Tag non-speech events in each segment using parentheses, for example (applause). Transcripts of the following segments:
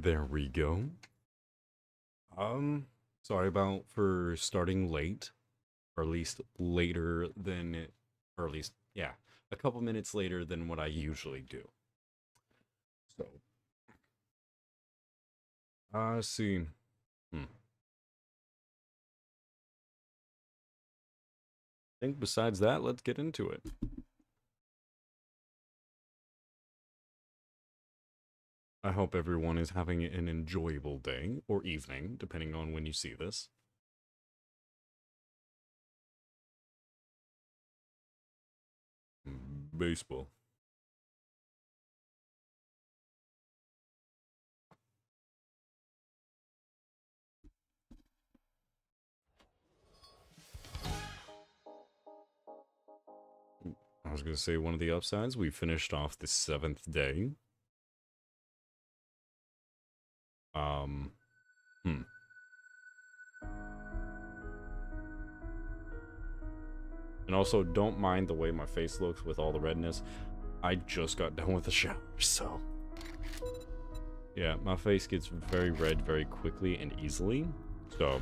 There we go. Um, sorry about for starting late, or at least later than, it- or at least, yeah, a couple minutes later than what I usually do. So, uh, let's see. Hmm. I think besides that, let's get into it. I hope everyone is having an enjoyable day or evening, depending on when you see this. Baseball. I was going to say one of the upsides, we finished off the seventh day. Um, hmm. And also, don't mind the way my face looks with all the redness. I just got done with the shower, (laughs) so... Yeah, my face gets very red very quickly and easily, so...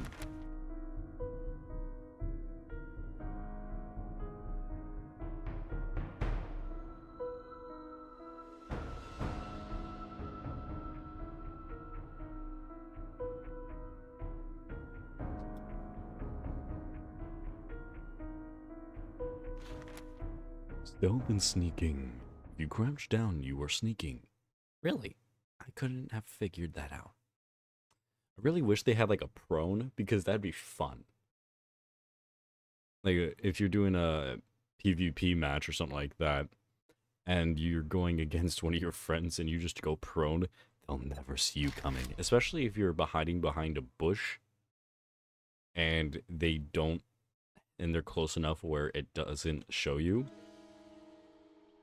And sneaking. If you crouch down, you are sneaking. Really? I couldn't have figured that out. I really wish they had like a prone because that'd be fun. Like uh, if you're doing a PvP match or something like that, and you're going against one of your friends and you just go prone, they'll never see you coming. Especially if you're hiding behind a bush and they don't, and they're close enough where it doesn't show you.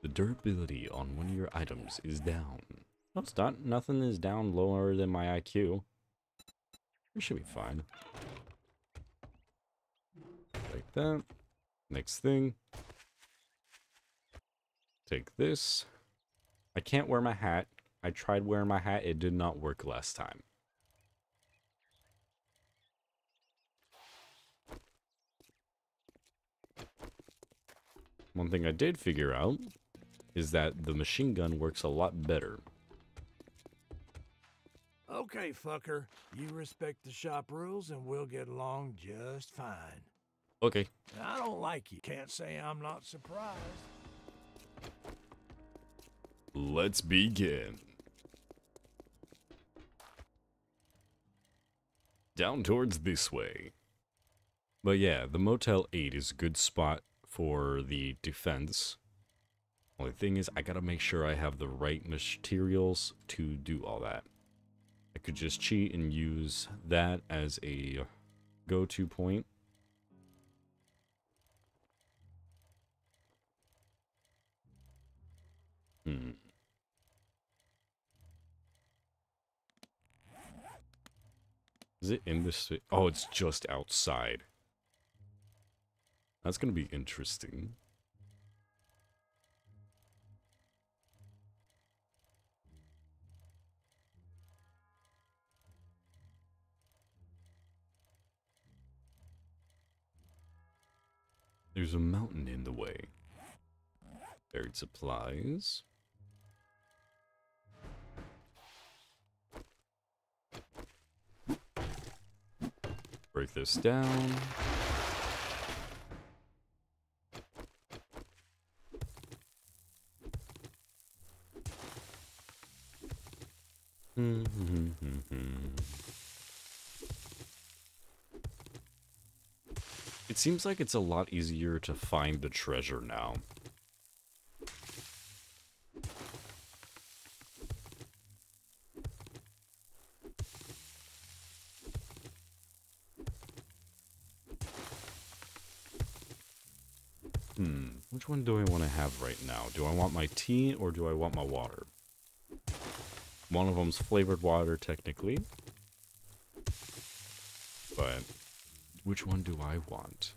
The durability on one of your items is down. No, it's not. Nothing is down lower than my IQ. We should be fine. Like that. Next thing. Take this. I can't wear my hat. I tried wearing my hat. It did not work last time. One thing I did figure out is that the machine gun works a lot better. Okay, fucker. You respect the shop rules and we'll get along just fine. Okay, I don't like you. Can't say I'm not surprised. let's begin. Down towards this way. But yeah, the Motel 8 is a good spot for the defense. Only thing is, I gotta make sure I have the right materials to do all that. I could just cheat and use that as a go-to point. Hmm. Is it in this? Oh, it's just outside. That's gonna be interesting. There's a mountain in the way. Buried supplies. Break this down. It seems like it's a lot easier to find the treasure now. Hmm, which one do I want to have right now? Do I want my tea or do I want my water? One of them's flavored water, technically. But which one do I want?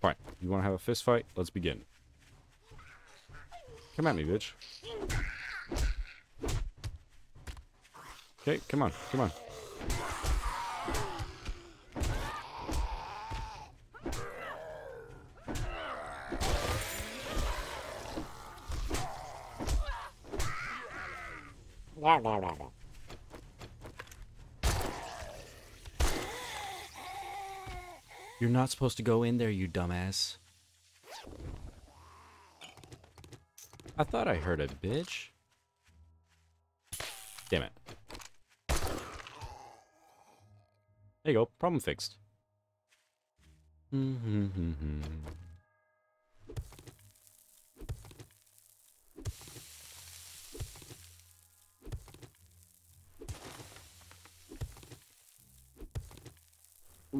Fine. You want to have a fist fight? Let's begin. Come at me, bitch. Okay, come on, come on. You're not supposed to go in there, you dumbass. I thought I heard a bitch. Damn it. There you go. Problem fixed. Ooh,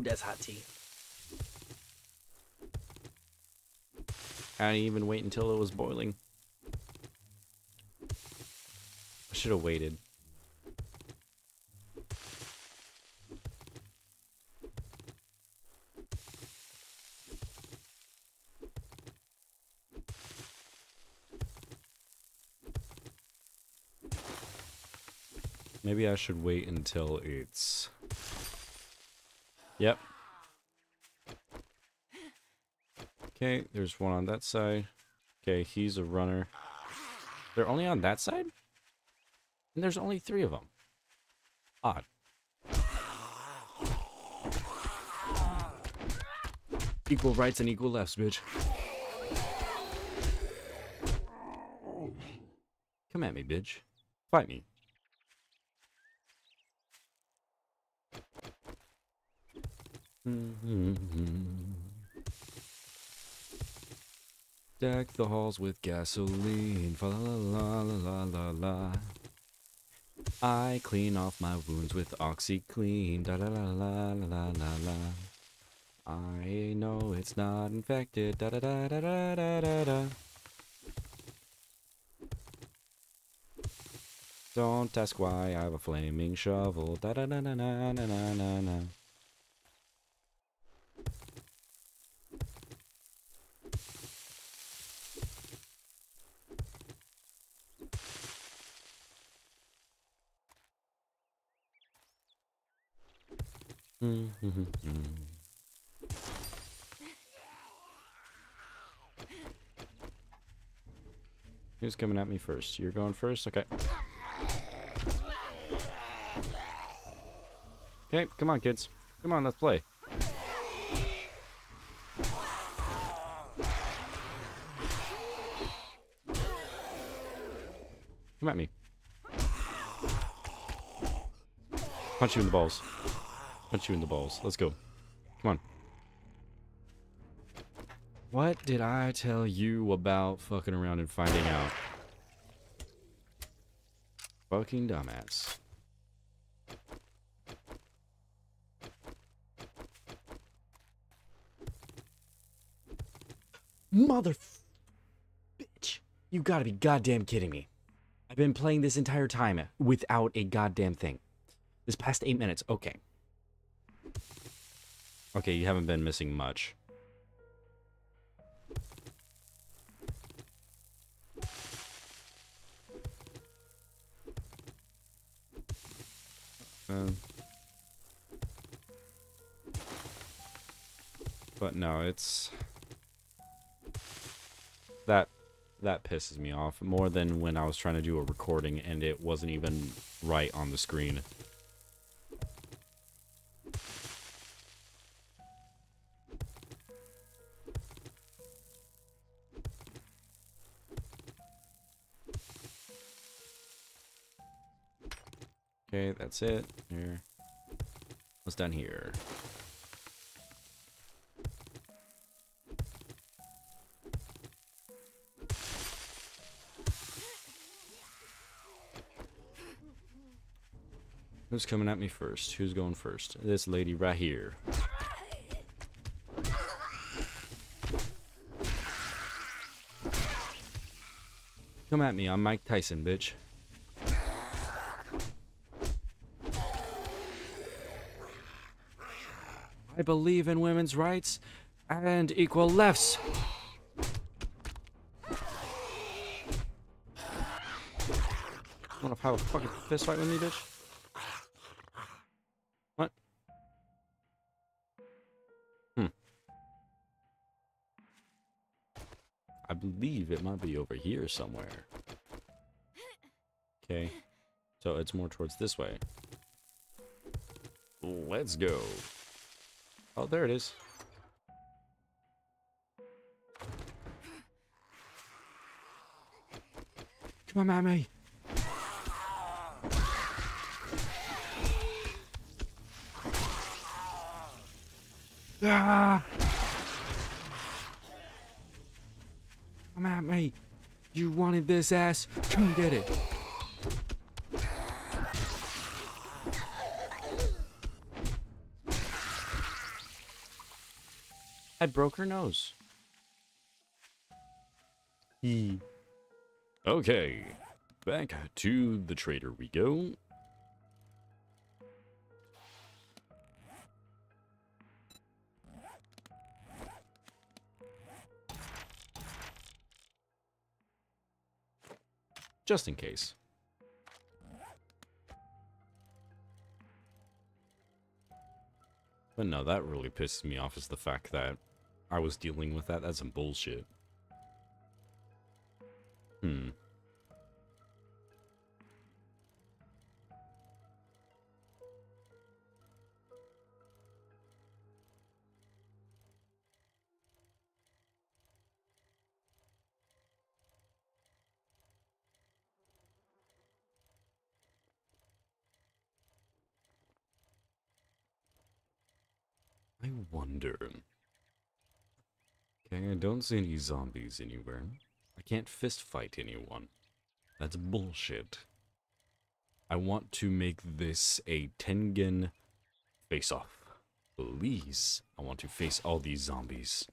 that's hot tea. I didn't even wait until it was boiling. I should have waited. Maybe I should wait until it's... Yep. Okay, there's one on that side. Okay, he's a runner. They're only on that side? And there's only three of them. Odd. Equal rights and equal lefts, bitch. Come at me, bitch. Fight me. Mm-hmm. Stack the halls with gasoline. Fa la la la la la la. I clean off my wounds with OxiClean. Da la la la la la la la. I know it's not infected. Da da da da da da da da. Don't ask why I have a flaming shovel. Da da na na na na na na na. Mm-hmm. Who's coming at me first? You're going first? Okay. Okay, come on, kids. Come on, let's play. Come at me. Punch you in the balls. Punch you in the balls. Let's go. Come on. What did I tell you about fucking around and finding out? Fucking dumbass. Mother... Bitch. You gotta be goddamn kidding me. I've been playing this entire time without a goddamn thing. This past eight minutes. Okay. Okay, you haven't been missing much. Um, but no, it's that that pisses me off more than when I was trying to do a recording and it wasn't even right on the screen. Okay, that's it. Here. What's done here? Who's coming at me first? Who's going first? This lady right here. Come at me, I'm Mike Tyson, bitch. I believe in women's rights and equal lefts. Wanna have a fucking fist fight with me, bitch? What? Hmm. I believe it might be over here somewhere. Okay. So it's more towards this way. Let's go. Oh, there it is. Come on, Mammy. Ah! Come at me. You wanted this ass. Come get it. I broke her nose. He. Okay. Back to the trader we go. Just in case. But no, that really pisses me off is the fact that I was dealing with that. That's some bullshit. Hmm. I wonder. Don't see any zombies anywhere. I can't fist fight anyone. That's bullshit. I want to make this a Tengen face-off. Please, I want to face all these zombies.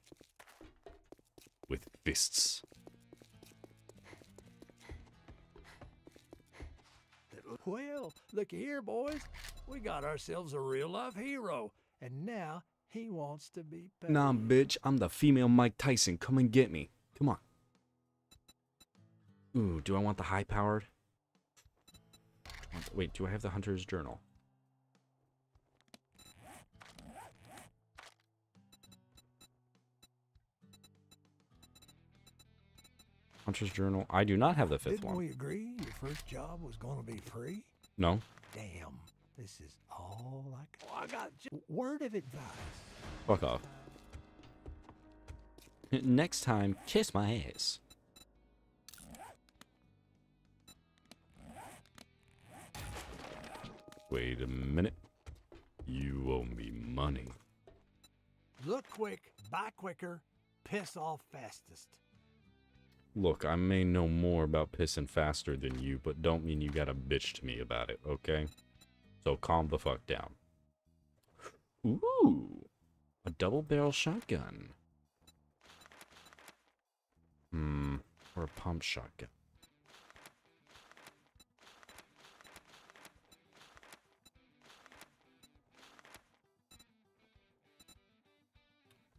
With fists. Well, look here, boys. We got ourselves a real life hero, and now he wants to be paid. Nah, bitch, I'm the female Mike Tyson. Come and get me. Come on. Ooh, do I want the high powered? Wait, do I have the Hunter's Journal? Hunter's Journal. I do not have the 5th Didn't one. we agree your first job was going to be free? No. Damn, this is all I got. Oh, I got word of advice. Fuck off. Next time, kiss my ass. Wait a minute. You owe me money. Look quick, buy quicker, piss off fastest. Look, I may know more about pissing faster than you, but don't mean you gotta bitch to me about it, okay? So calm the fuck down. Ooh, a double barrel shotgun. Hmm, or a pump shotgun.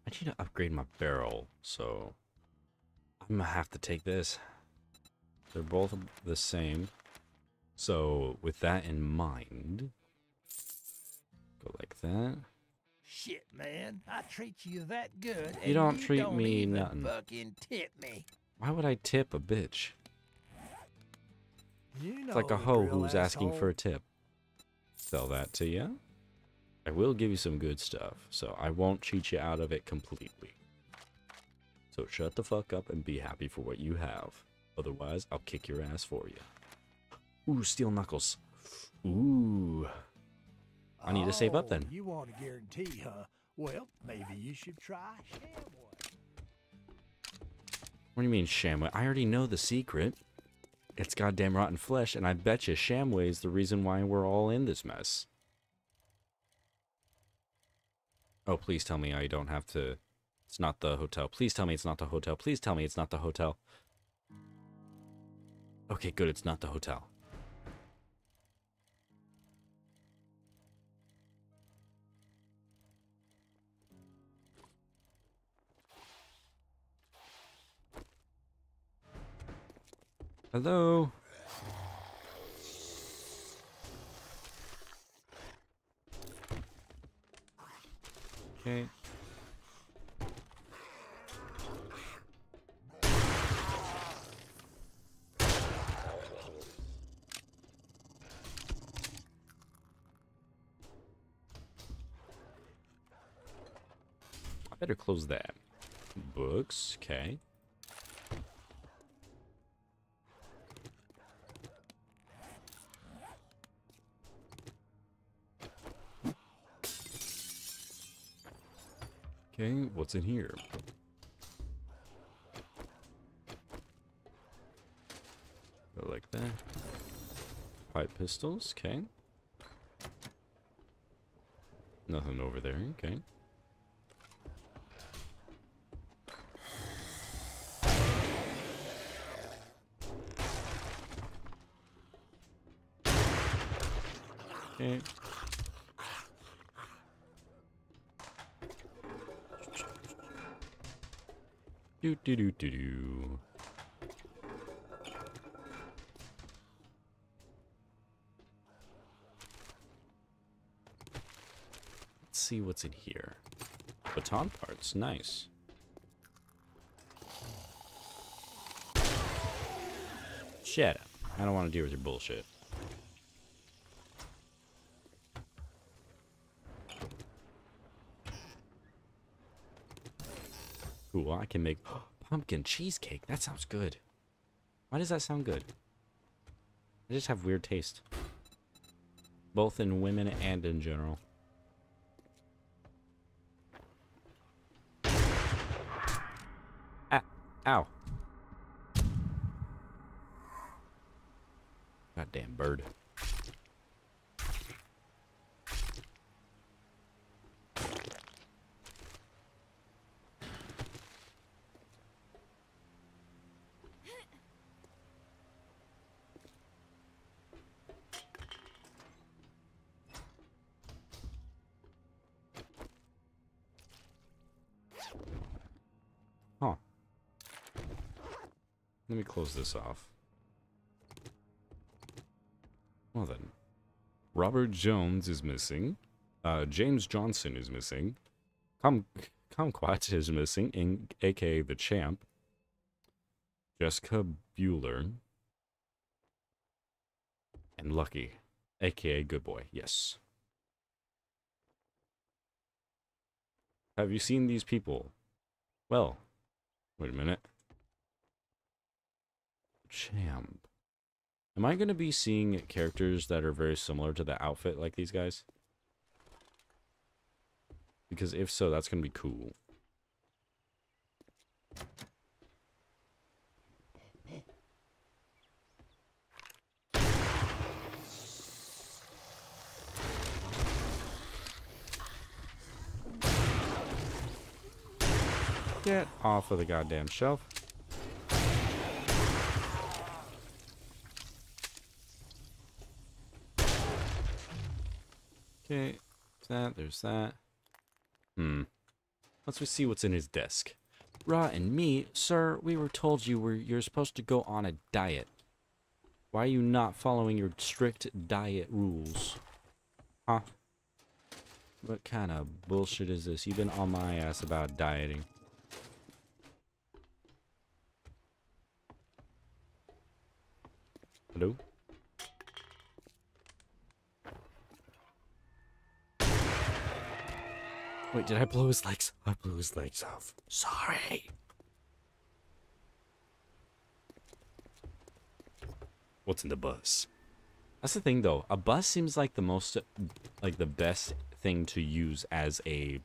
I need to upgrade my barrel, so I'm gonna have to take this. They're both the same. So, with that in mind, go like that. Shit, man, I treat you that good. You don't you treat don't me nothing. Fucking tip me. Why would I tip a bitch? You know It's like a hoe who's asking for a tip. Sell that to you. I will give you some good stuff, so I won't cheat you out of it completely. So shut the fuck up and be happy for what you have. Otherwise, I'll kick your ass for you. Ooh, steel knuckles. Ooh. I need to save up Oh, then. You want a guarantee, huh? Well, maybe you should try Shamway. What do you mean, Shamway? I already know the secret. It's goddamn rotten flesh, and I bet you Shamway is the reason why we're all in this mess. Oh, please tell me I don't have to. It's not the hotel. Please tell me it's not the hotel. Please tell me it's not the hotel. Okay, good. It's not the hotel. Hello? Okay. I better close that. Books, okay. Okay, what's in here? Go like that. Pipe pistols, okay. Nothing over there, okay. Okay. Do do do do. Let's see what's in here. Baton parts, nice. Shut up. I don't want to deal with your bullshit. Ooh, I can make pumpkin cheesecake. That sounds good. Why does that sound good? I just have weird taste. Both in women and in general. Ah, ow. Goddamn bird. Huh. Let me close this off. Well then. Robert Jones is missing. Uh, James Johnson is missing. Com Kumquat is missing, in, aka the champ. Jessica Bueller. And Lucky, aka Good Boy, yes. Have you seen these people? Well, wait a minute. Champ. Am I going to be seeing characters that are very similar to the outfit like these guys? Because if so, that's going to be cool. Get off of the goddamn shelf. Okay, there's that, there's that. Hmm. Let's see what's in his desk. Raw and meat? Sir, we were told you were you're supposed to go on a diet. Why are you not following your strict diet rules? Huh? What kind of bullshit is this? You've been on my ass about dieting. Hello? Wait, did I blow his legs? I blew his legs off. Sorry. What's in the bus? That's the thing though. A bus seems like the most like the best thing to use as a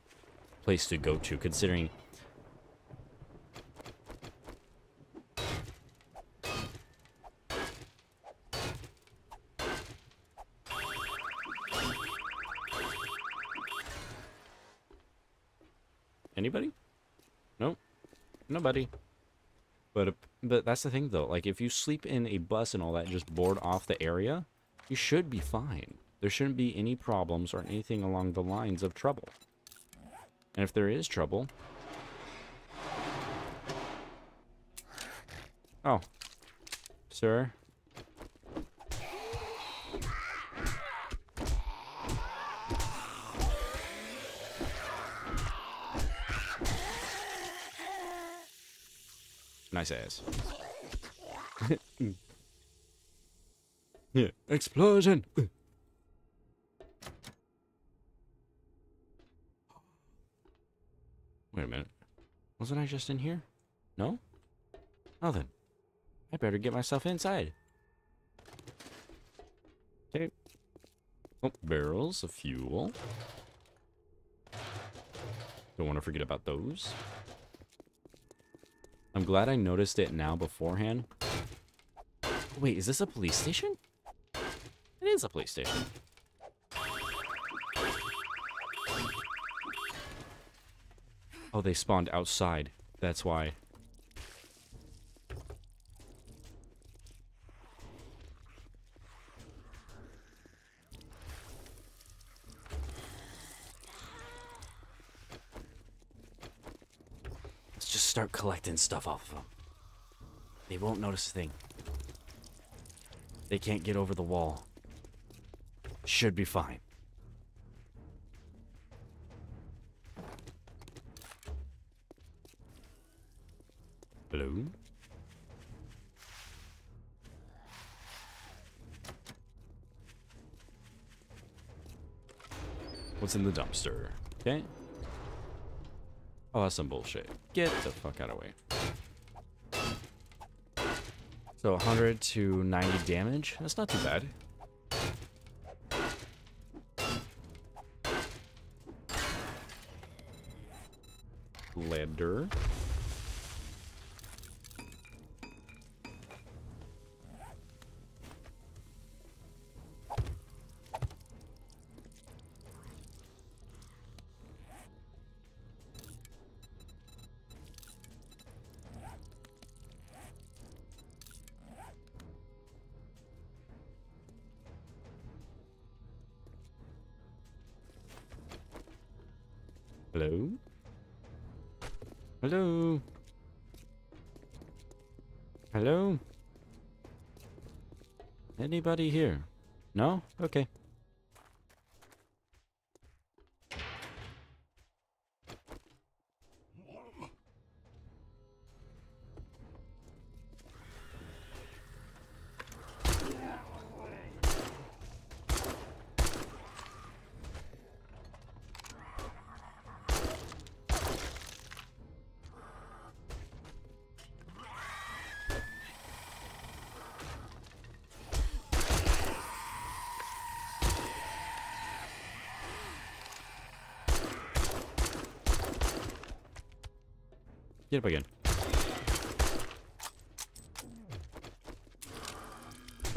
place to go to considering Nobody. But but that's the thing though. Like if you sleep in a bus and all that, and just board off the area, you should be fine. There shouldn't be any problems or anything along the lines of trouble. And if there is trouble, oh, sir. Nice ass. (laughs) yeah. Explosion! Wait a minute. Wasn't I just in here? No? Oh then. I better get myself inside. Okay. Oh, barrels of fuel. Don't want to forget about those. I'm glad I noticed it now beforehand. Wait, is this a police station? It is a police station. Oh, they spawned outside. That's why. Let's just start collecting stuff off of them. They won't notice a thing. They can't get over the wall. Should be fine. Hello? What's in the dumpster? Okay. Oh, that's some bullshit. Get the fuck out of the way. So 100 to 90 damage. That's not too bad. Leather. Anybody here? No? Okay. Get up again.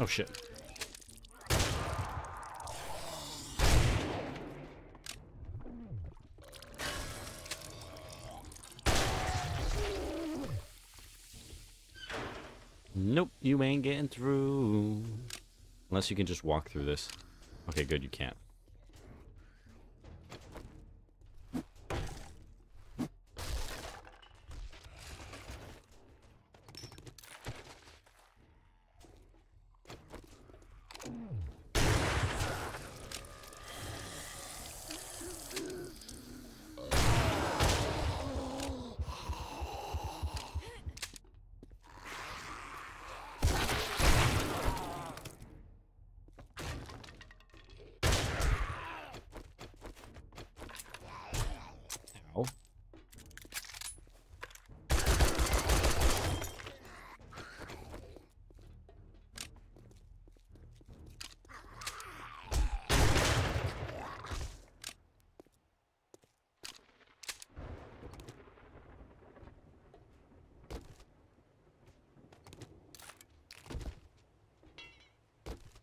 Oh shit. Nope, you ain't getting through. Unless you can just walk through this. Okay, good, you can't.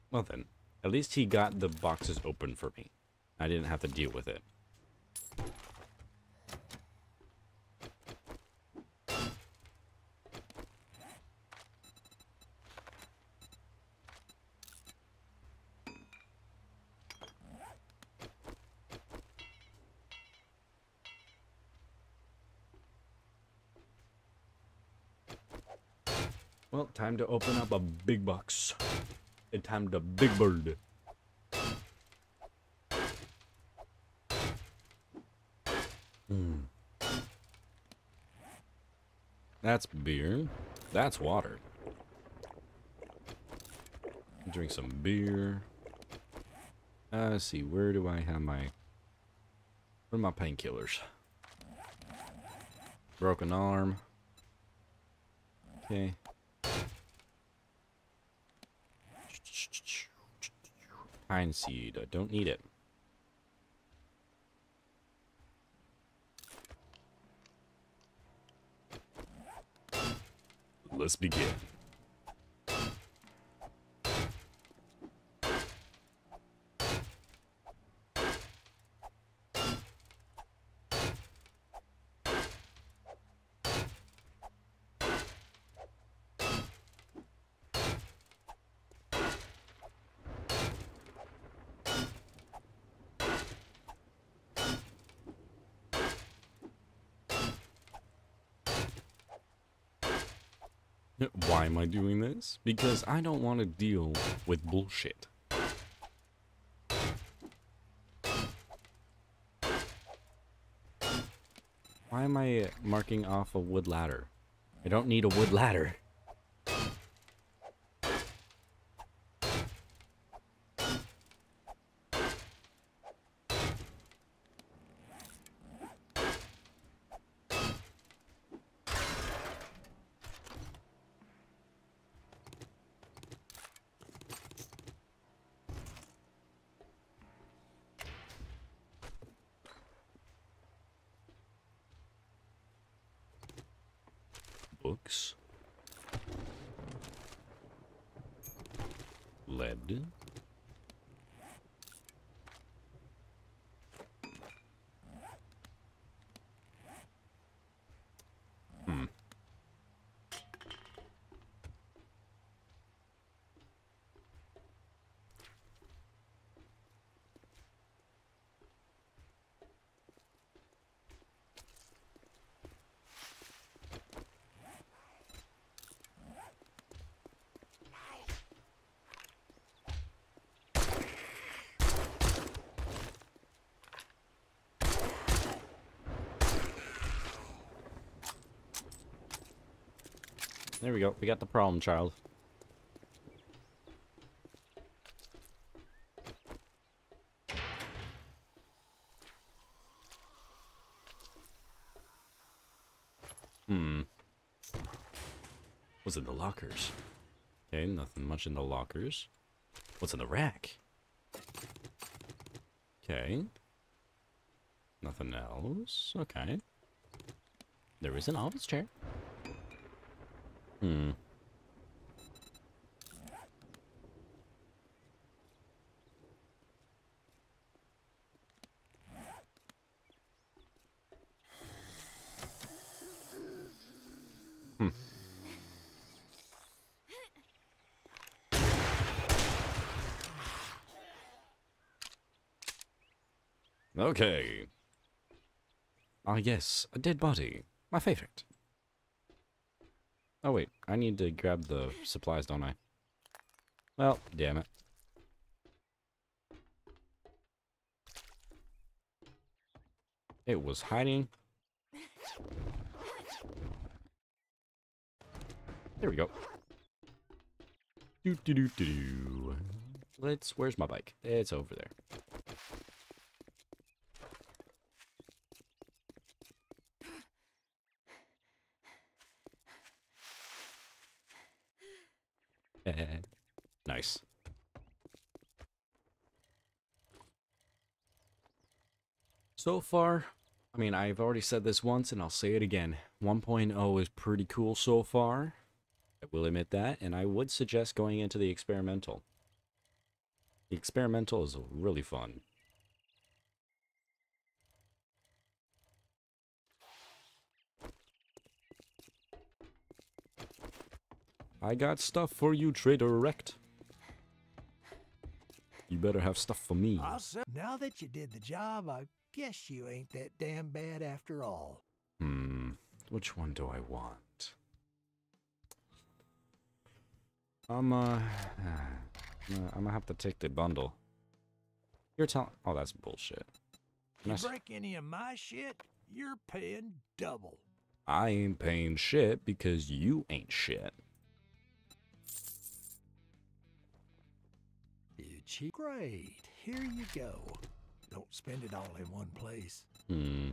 Well then, at least he got the boxes open for me. I didn't have to deal with it. Well, time to open up a big box. Time to big bird. Hmm. That's beer. That's water. Drink some beer. Uh, let's see, where do I have my... Where are my painkillers? Broken arm. Okay. Pine seed. I don't need it. Let's begin. Why am I doing this? Because I don't want to deal with bullshit. Why am I marking off a wood ladder? I don't need a wood ladder. Books. Lead. Hmm. There we go. We got the problem child. Hmm. What's in the lockers? Okay, nothing much in the lockers. What's in the rack? Okay. Nothing else. Okay. There is an office chair. Hmm. Hmm. Okay. Ah, yes, a dead body. My favorite. Oh, wait. I need to grab the supplies, don't I? Well, damn it. It was hiding. There we go. Do do do do. Let's. Where's my bike? It's over there. (laughs) nice. So far, I mean, I've already said this once and I'll say it again. 1.0 is pretty cool so far. I will admit that, and I would suggest going into the experimental. The experimental is really fun. I got stuff for you, Trader Rekt. You better have stuff for me. I'll now that you did the job, I guess you ain't that damn bad after all. Hmm, which one do I want? I'm, uh, (sighs) I'm gonna- have to take the bundle. You're telling, oh, that's bullshit. You break any of my shit, you're paying double. I ain't paying shit because you ain't shit. Cheap. Great. Here you go. Don't spend it all in one place. Hmm.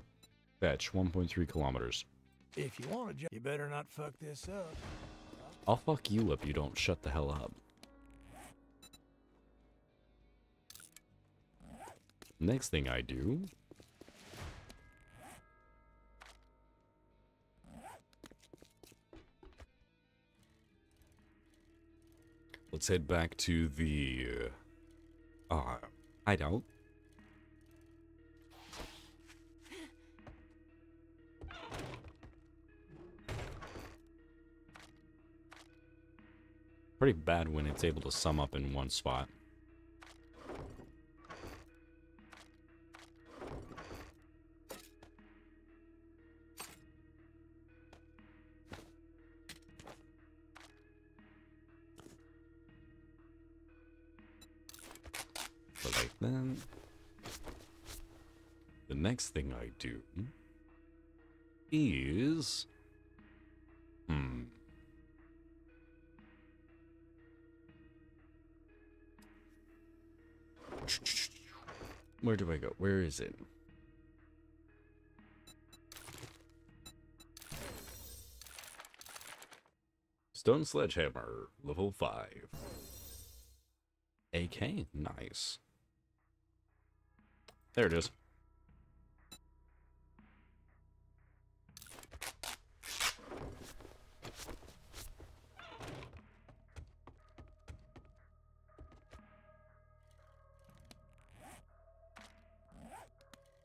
Fetch 1.3 kilometers. If you want to, you better not fuck this up. I'll fuck you up if you don't shut the hell up. Next thing I do. Let's head back to the uh, don't. Pretty bad when it's able to sum up in one spot. Next thing I do is... Hmm. Where do I go? Where is it? Stone Sledgehammer, level 5. AK, nice. There it is.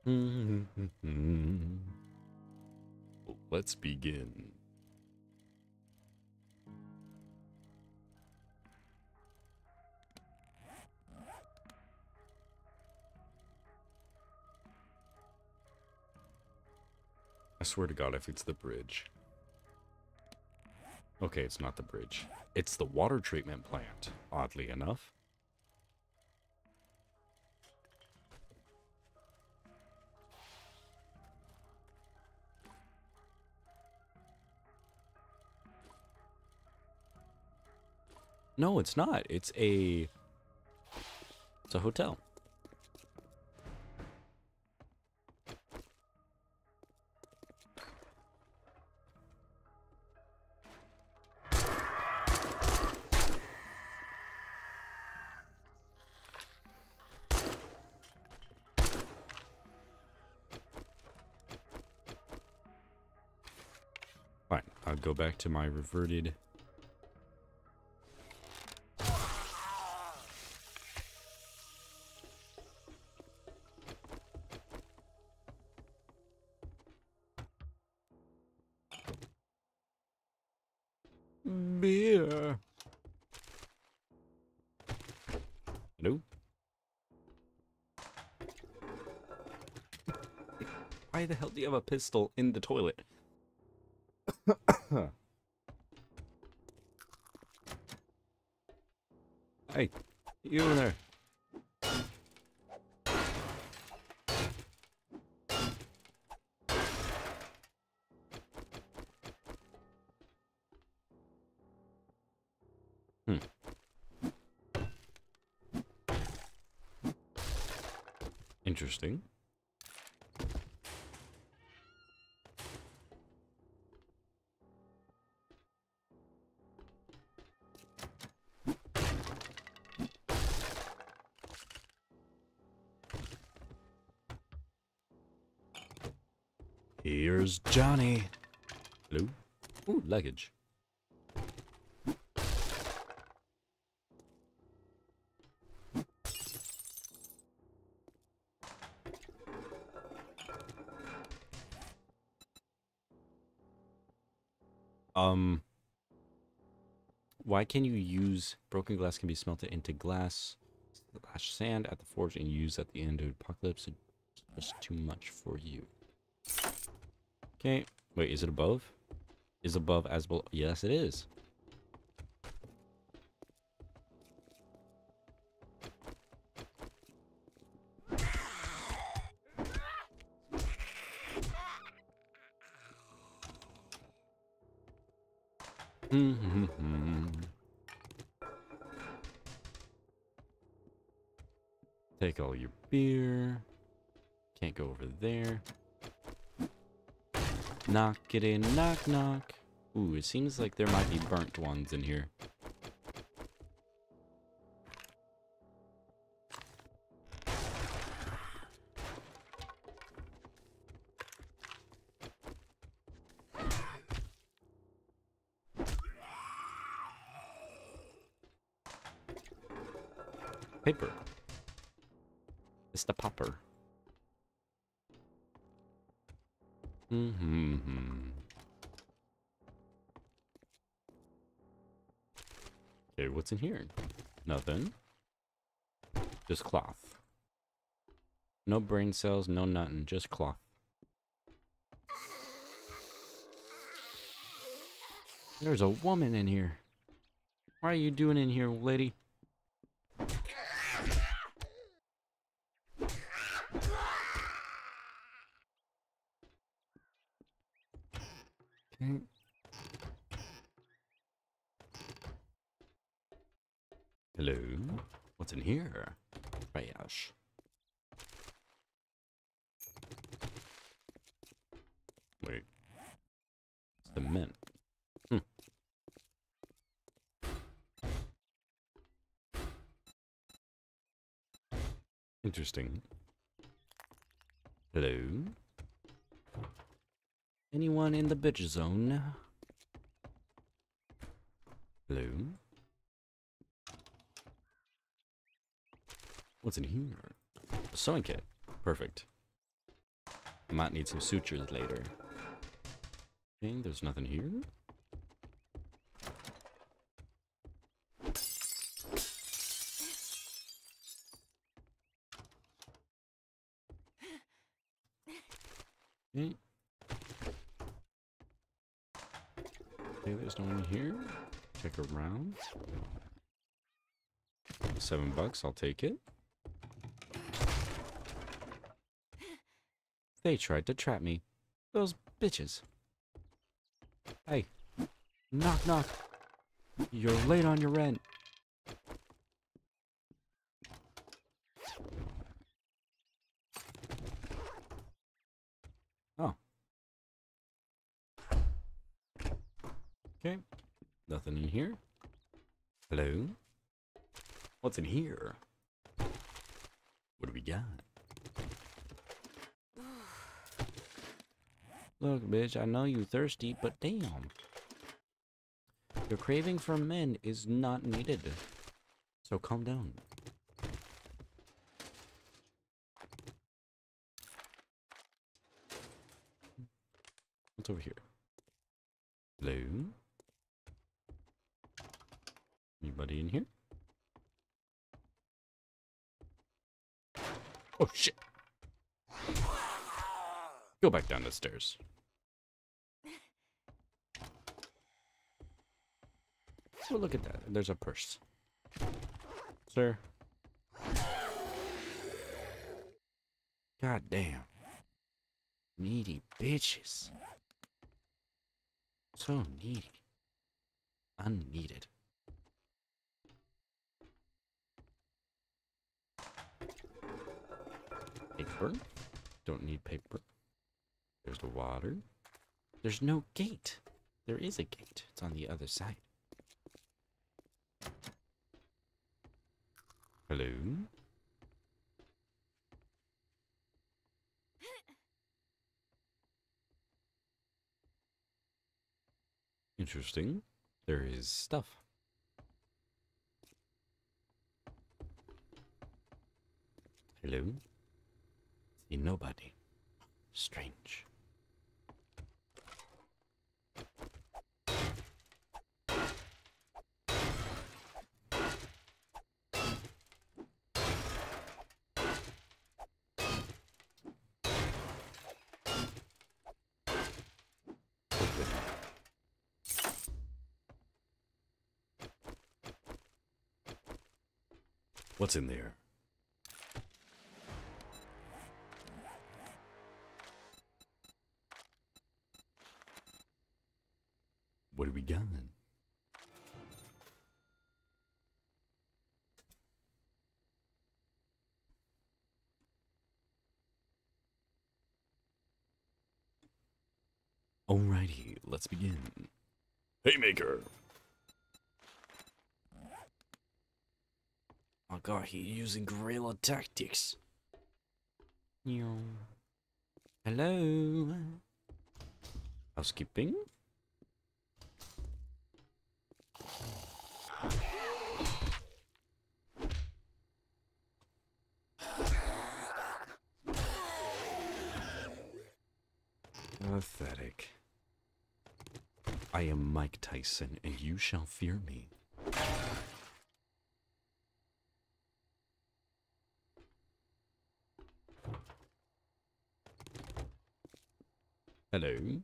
Mm-hmm. Let's begin. I swear to God, if it's the bridge. Okay, it's not the bridge. It's the water treatment plant, oddly enough. No, it's not. It's a It's a hotel. Fine, I'll go back to my reverted Have a pistol in the toilet? (coughs) hey, you over there. Hmm. Interesting. Johnny. Hello? Ooh, luggage. Um, why can you use broken glass can be smelted into glass, slash sand at the forge and used at the end of apocalypse? It's just too much for you. Okay, wait, is it above? Is above as below? Yes, it is. (laughs) Take all your beer. Can't go over there. Knock it in, knock knock. Ooh, it seems like there might be burnt ones in here. What's in here? Nothing. Just cloth. No brain cells, no nothing, just cloth. There's a woman in here. What are you doing in here, lady? Okay. Hello? What's in here? Trash. Wait. Cement. Hmm. Interesting. Hello? Anyone in the bitch zone? Hello? What's in here? A sewing kit. Perfect. Might need some sutures later. Okay, there's nothing here. Okay. There's no one here. Check around. Seven bucks, I'll take it. They tried to trap me. Those bitches. Hey. Knock knock. You're late on your rent. Oh. Okay. In here. Hello? What's in here? What do we got? (sighs) Look, bitch, I know you thirsty, but damn. Your craving for men is not needed. So calm down. What's over here? Hello? Anybody in here? Oh shit. Go back down the stairs. Oh, look at that. There's a purse. Sir. God damn. Needy bitches. So needy. Unneeded. Paper. Don't need paper. There's the water. There's no gate. There is a gate. It's on the other side. Hello? Interesting. There is stuff. Hello? See nobody. Strange. What's in there? Let's begin. Haymaker! Oh god, he's using guerrilla tactics. Hello? Housekeeping? Pathetic. I am Mike Tyson, and you shall fear me. Hello.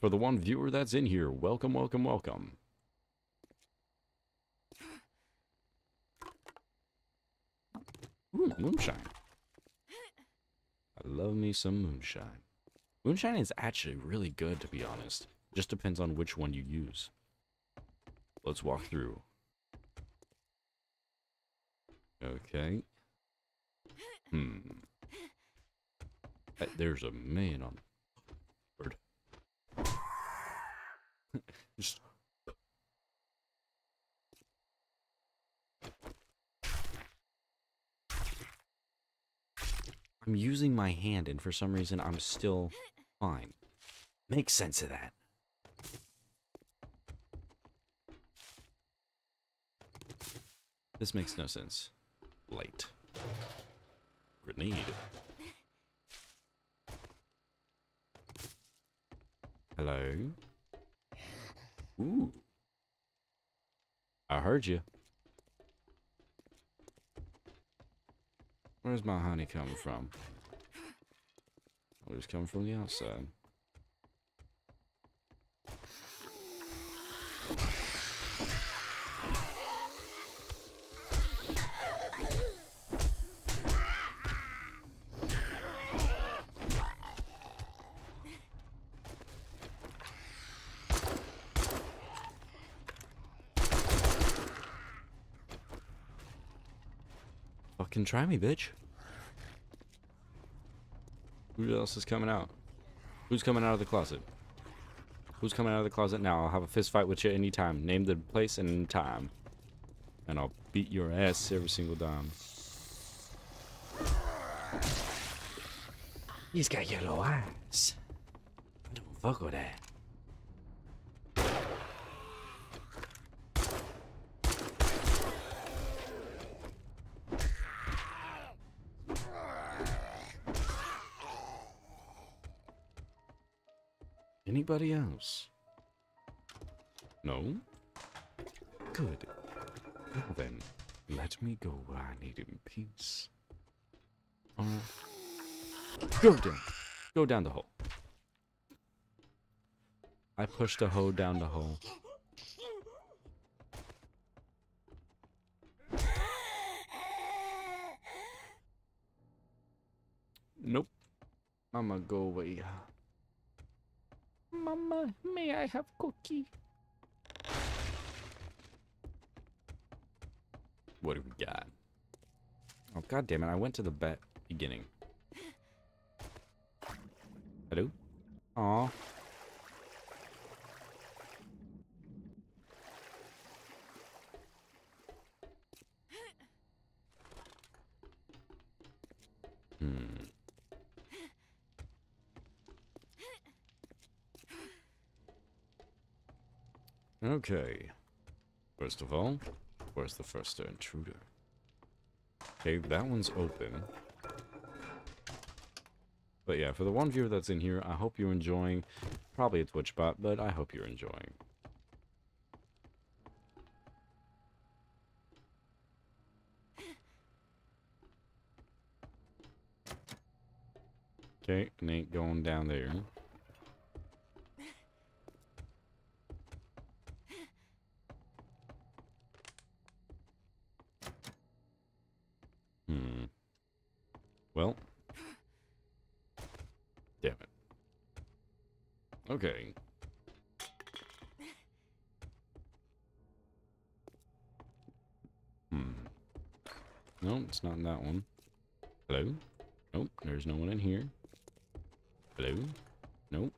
For the one viewer that's in here, welcome, welcome, welcome. Ooh, moonshine. I love me some moonshine. Moonshine is actually really good, to be honest. Just depends on which one you use. Let's walk through. Okay. Hmm. Uh, There's a man on bird. (laughs) Just I'm using my hand and for some reason I'm still fine. Make sense of that. This makes no sense. Light. Grenade. Hello? Ooh. I heard you. Where's my honey coming from? Oh, just coming from the outside. Fucking try me, bitch. Who else is coming out? Who's coming out of the closet? Who's coming out of the closet now? I'll have a fist fight with you anytime. Name the place and time. And I'll beat your ass every single time. He's got yellow eyes. Don't fuck with that. Anybody else? No? Good. Then, let me go where I need in peace. Uh, go down. Go down the hole. I pushed the hoe down the hole. Nope. I'ma go away. Mama, may I have cookie? What do we got? Oh god damn it, I went to the bet beginning. (laughs) Hello? Aw. Okay. First of all, where's the first intruder? Okay, that one's open. But yeah, for the one viewer that's in here, I hope you're enjoying. Probably a Twitch bot, but I hope you're enjoying. Okay, Nate going down there. Hmm. Well. Damn it. Okay. Hmm. No, it's not in that one. Hello? Nope, there's no one in here. Hello? Nope.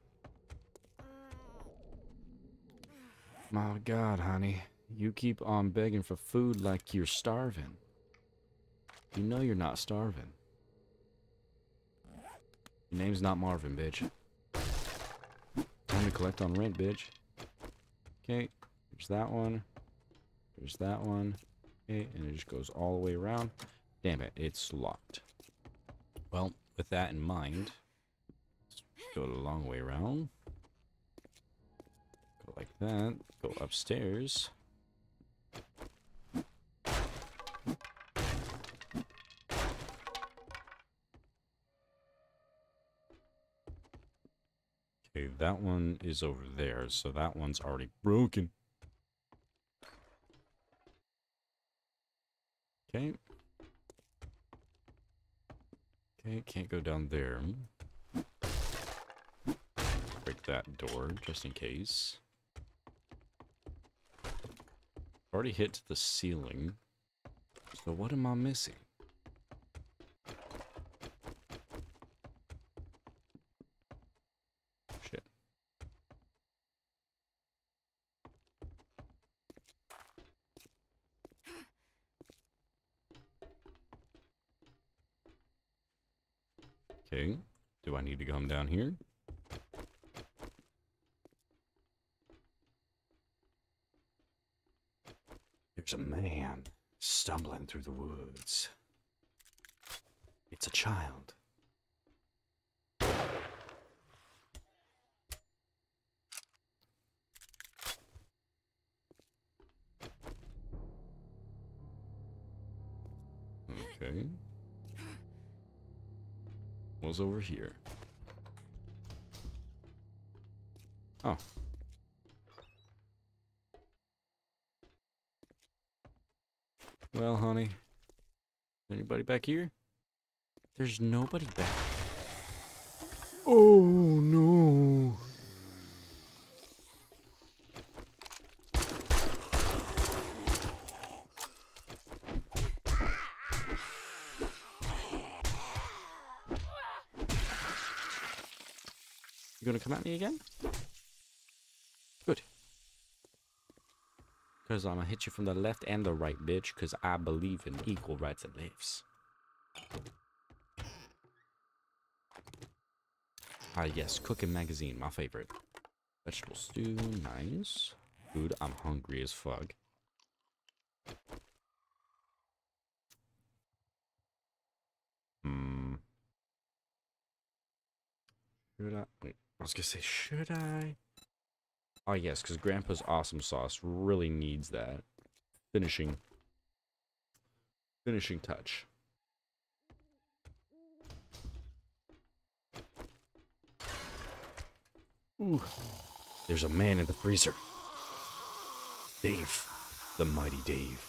My god, honey. You keep on begging for food like you're starving. You know you're not starving. Your name's not Marvin, bitch. Time to collect on rent, bitch. Okay, there's that one. There's that one. Okay, and it just goes all the way around. Damn it, it's locked. Well, with that in mind, go the long way around. Go like that. Go upstairs. Okay, that one is over there, so that one's already broken. Okay. Okay, can't go down there. Break that door, just in case. Already hit the ceiling. So what am I missing? Shit. Okay. Do I need to come down here? There's a man stumbling through the woods. It's a child. Okay. What's over here? Oh. Well, honey. Anybody back here? There's nobody back. Oh, no. You gonna come at me again? Good. Because I'm gonna hit you from the left and the right, bitch. Because I believe in equal rights and lives. Ah, yes. Cooking magazine, my favorite. Vegetable stew, nice. Food, I'm hungry as fuck. Hmm. Should I? Wait, I was gonna say, should I? Oh, yes, because Grandpa's awesome sauce really needs that finishing finishing touch. Ooh. There's a man in the freezer. Dave. The mighty Dave.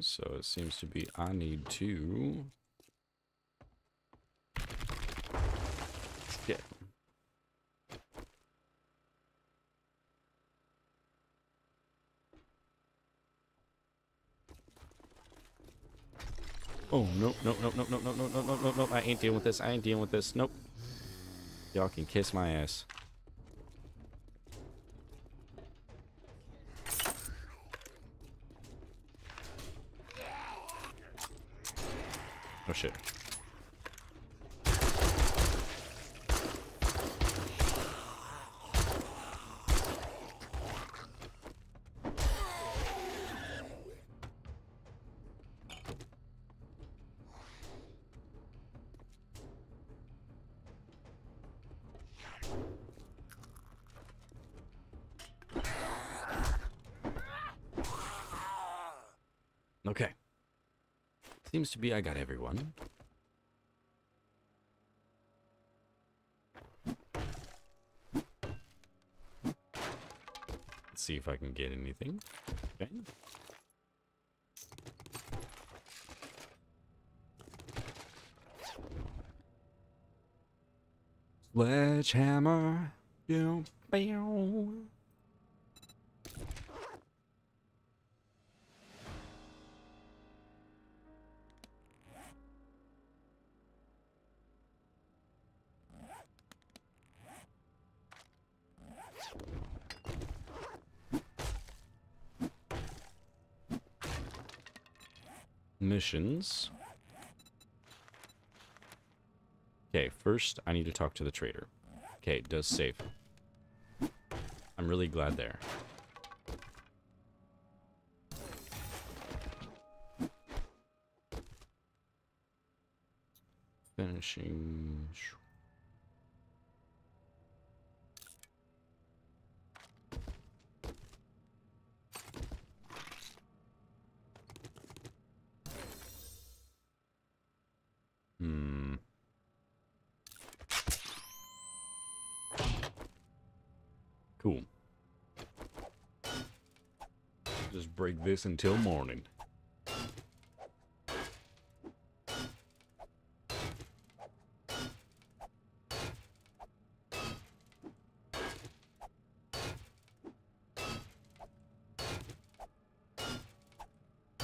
So it seems to be I need to get Oh no no no no no no no no no no no I ain't dealing with this. I ain't dealing with this. Nope. Y'all can kiss my ass. Be I got everyone. Let's see if I can get anything. Okay. Sledgehammer. Bow, bow. Missions. Okay, first I need to talk to the trader. Okay, does save. I'm really glad there. Finishing. Hmm. Cool. Just break this until morning.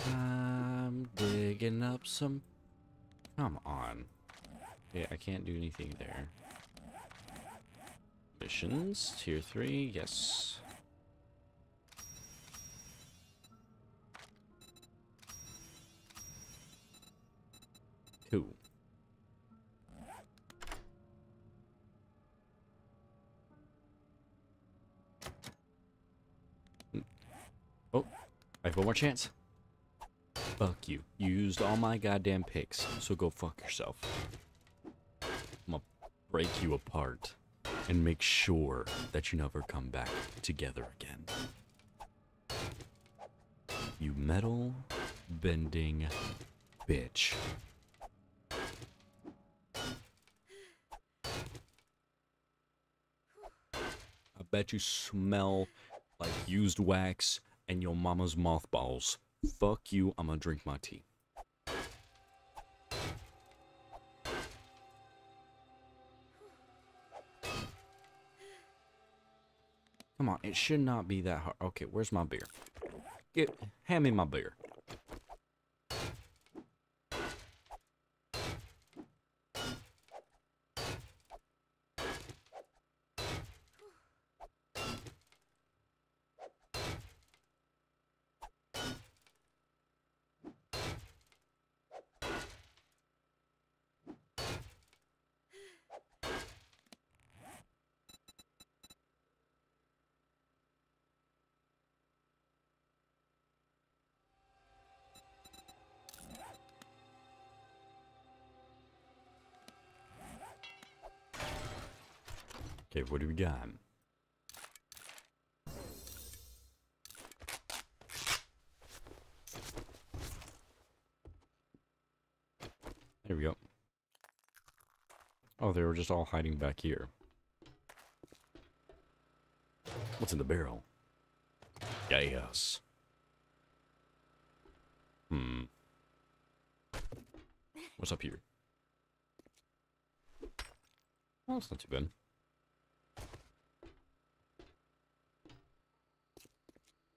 I'm digging up some... Come on. Okay, I can't do anything there. Missions, tier 3, yes. Chance. Fuck you. You used all my goddamn picks, so go fuck yourself. I'm gonna break you apart and make sure that you never come back together again. You metal bending bitch. I bet you smell like used wax and your mama's mothballs. Fuck you, I'm gonna drink my tea. Come on, it should not be that hard. Okay, where's my beer? Get, hand me my beer. What do we got? There we go. Oh, they were just all hiding back here. What's in the barrel? Yes. Hmm. What's up here? Oh, it's not too bad.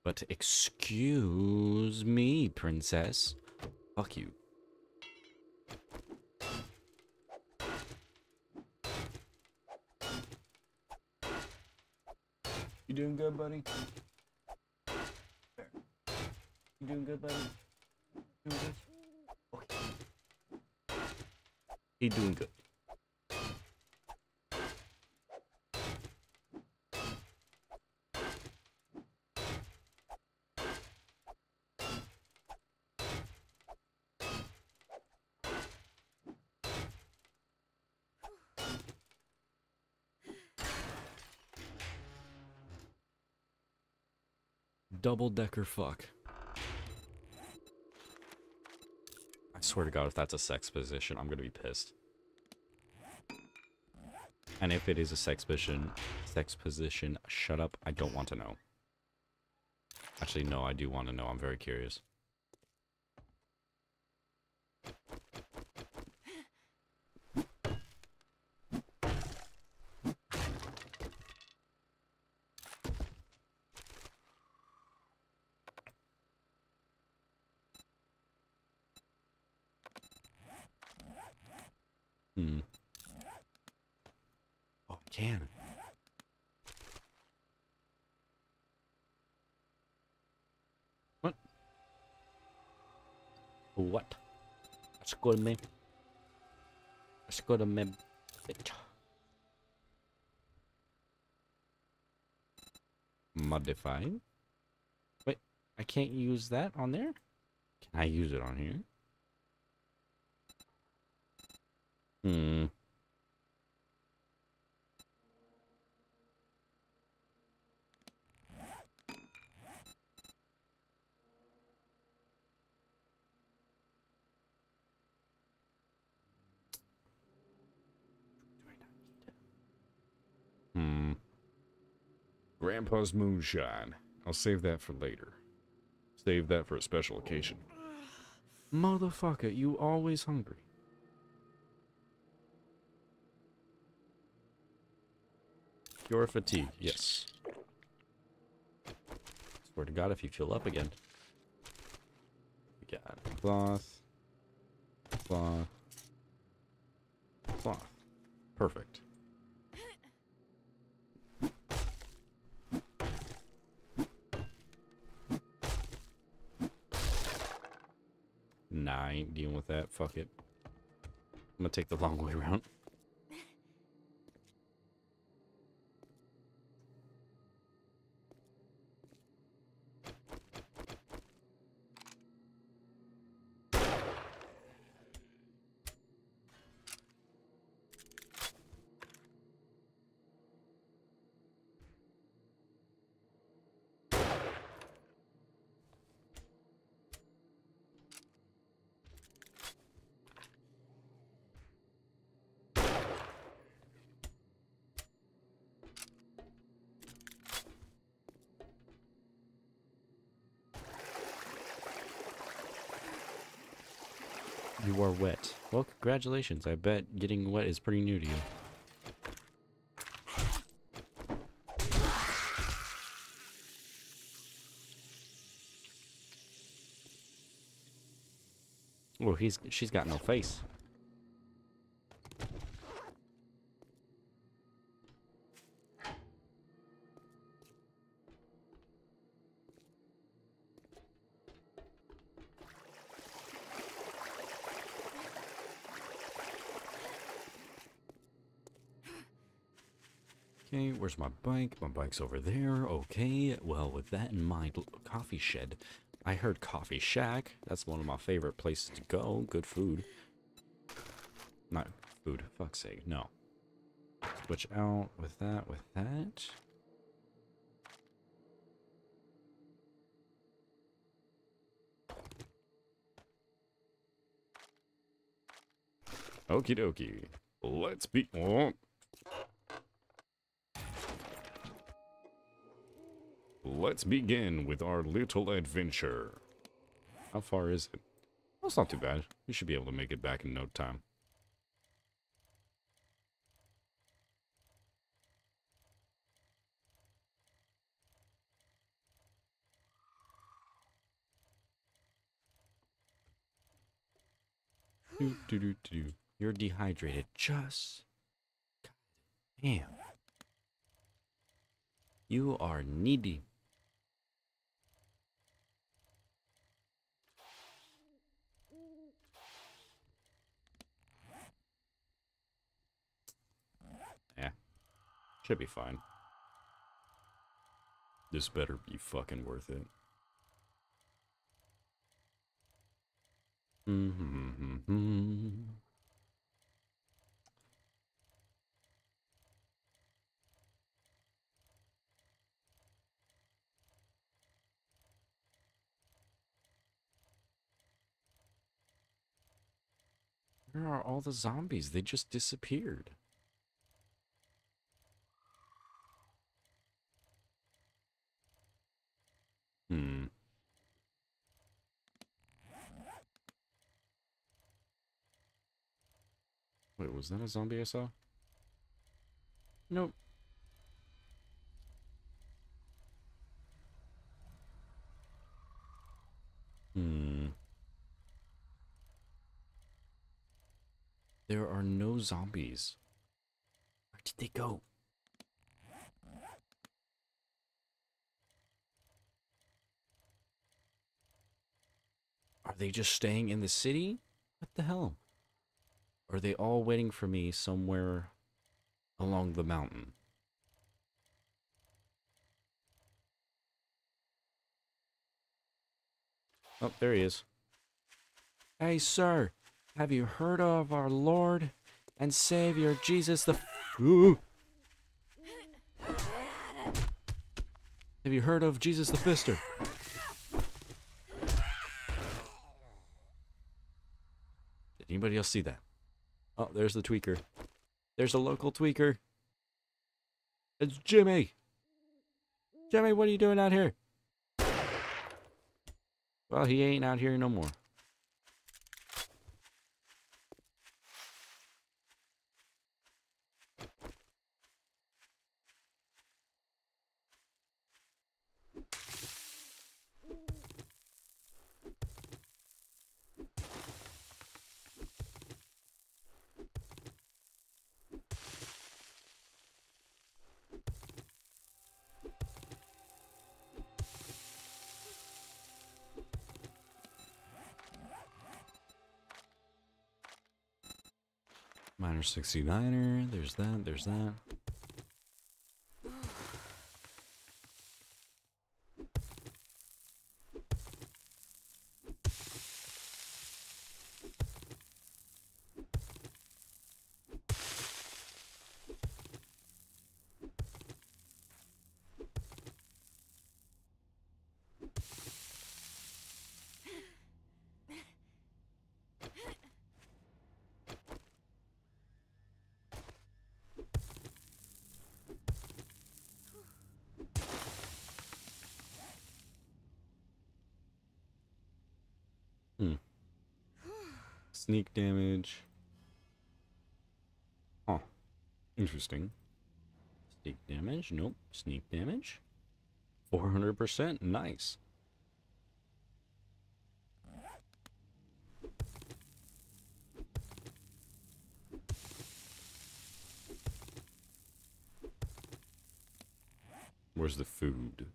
But excuse me, princess. Fuck you. You doing good, buddy? You doing good, buddy? Doing good? Okay. He doing good. Double decker fuck. I swear to God, if that's a sex position, I'm gonna be pissed. And if it is a sex position, sex position, shut up. I don't want to know. Actually, no, I do want to know. I'm very curious. can. What? What? Let's go to me. Let's go to bitch. Modify. Wait, I can't use that on there? Can I use it on here? Hmm. Grandpa's moonshine. I'll save that for later. Save that for a special occasion. Motherfucker, you always hungry. Cure fatigue, yes. Swear to God, if you fill up again. We got cloth, cloth, cloth. Perfect. Ain't dealing with that. Fuck it. I'm gonna take the long way around. Wet. Well, congratulations. I bet getting wet is pretty new to you. Oh, he's she's got no face. Okay, where's my bike? My bike's over there. Okay, well, with that in mind, coffee shed. I heard Coffee Shack. That's one of my favorite places to go. Good food. Not food, fuck's sake, no. Switch out with that, with that. Okie dokie. Let's be. Oh. Let's begin with our little adventure. How far is it? Well, it's not too bad. We should be able to make it back in no time. Do, do, do, do. You're dehydrated. Just. God damn. You are needy. Yeah. Should be fine. This better be fucking worth it. Where are all the zombies? They just disappeared. Hmm. Wait, was that a zombie I saw? Nope. Hmm. There are no zombies. Where did they go? They just staying in the city? What the hell? Are they all waiting for me somewhere along the mountain? Oh, there he is. Hey, sir, have you heard of our Lord and Savior Jesus the... Ooh. Have you heard of Jesus the Fister? Anybody else see that? Oh, there's the tweaker. There's a local tweaker. It's Jimmy. Jimmy, what are you doing out here? Well, he ain't out here no more. 69er. There's that. There's that. Sneak damage. Huh. Interesting. Sneak damage? Nope. Sneak damage? 400%? Nice. Where's the food?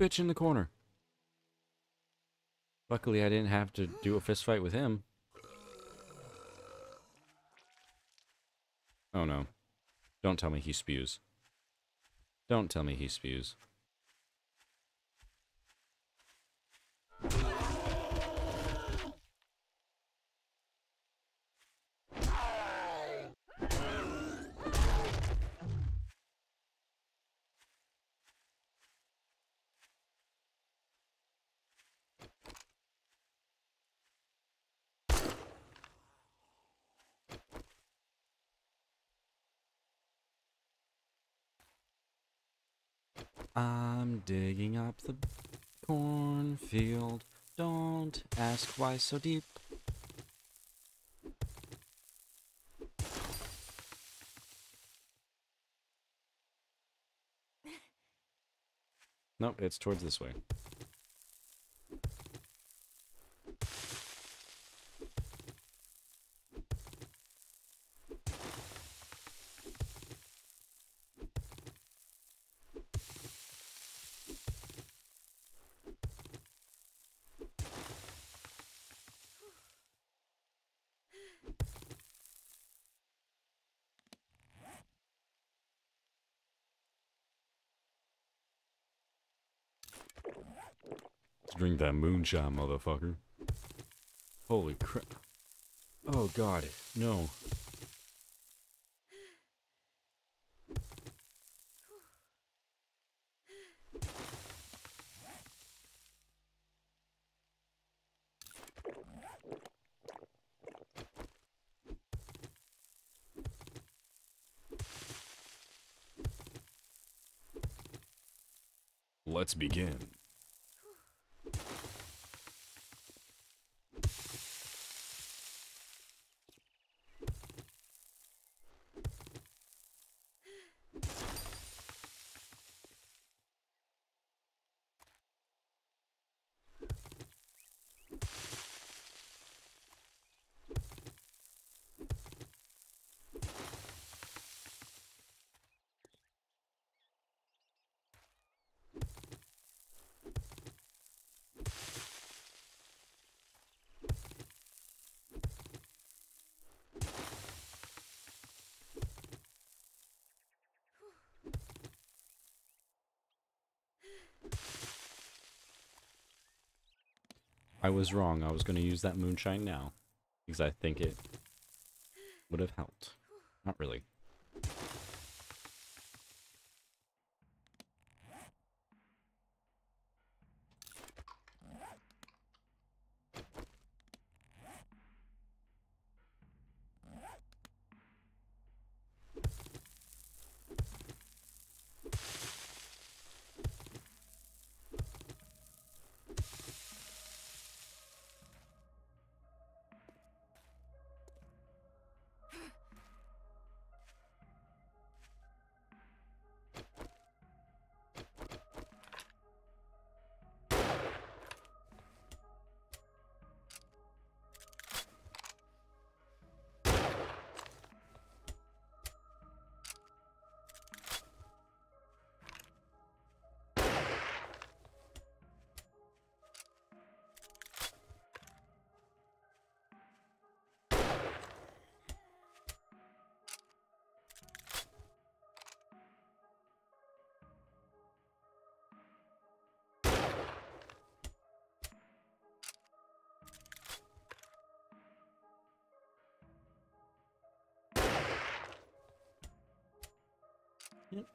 Bitch in the corner. Luckily, I didn't have to do a fist fight with him. Oh no. Don't tell me he spews. Don't tell me he spews. I'm digging up the cornfield. Don't ask why so deep. Nope, it's towards this way. Moonshine, motherfucker. Holy crap. Oh god, no. Let's begin. Was wrong. I was going to use that moonshine now. Because I think it would have helped. Not really.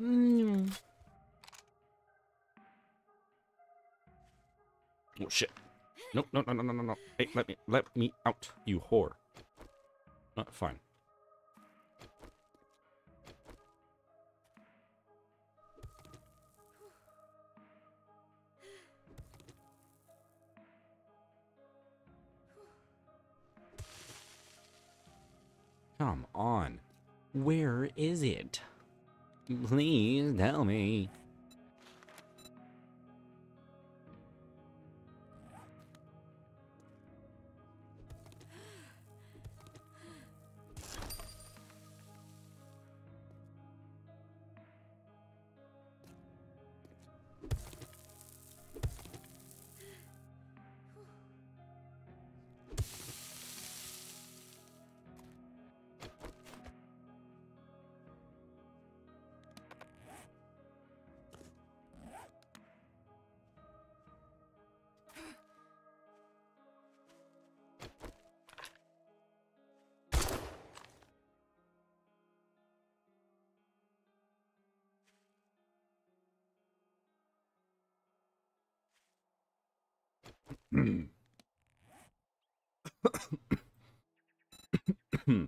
Mm. Oh shit. No, no, no, no, no, no, no. Hey, let me, let me out, you whore. Uh, fine. Come on. Where is it? Please tell me. Hmm.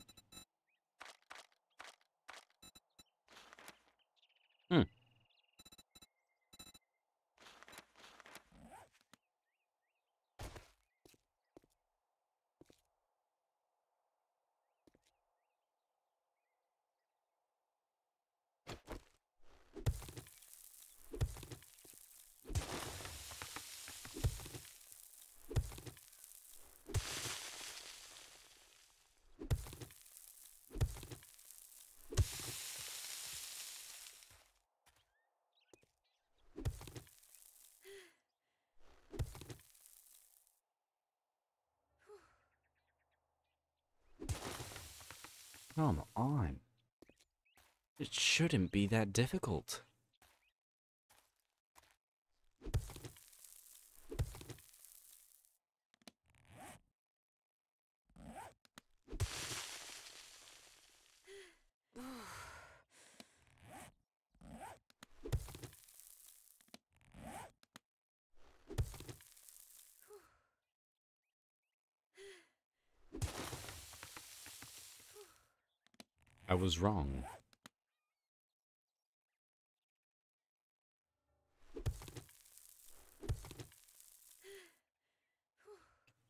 Come on. It shouldn't be that difficult. I was wrong.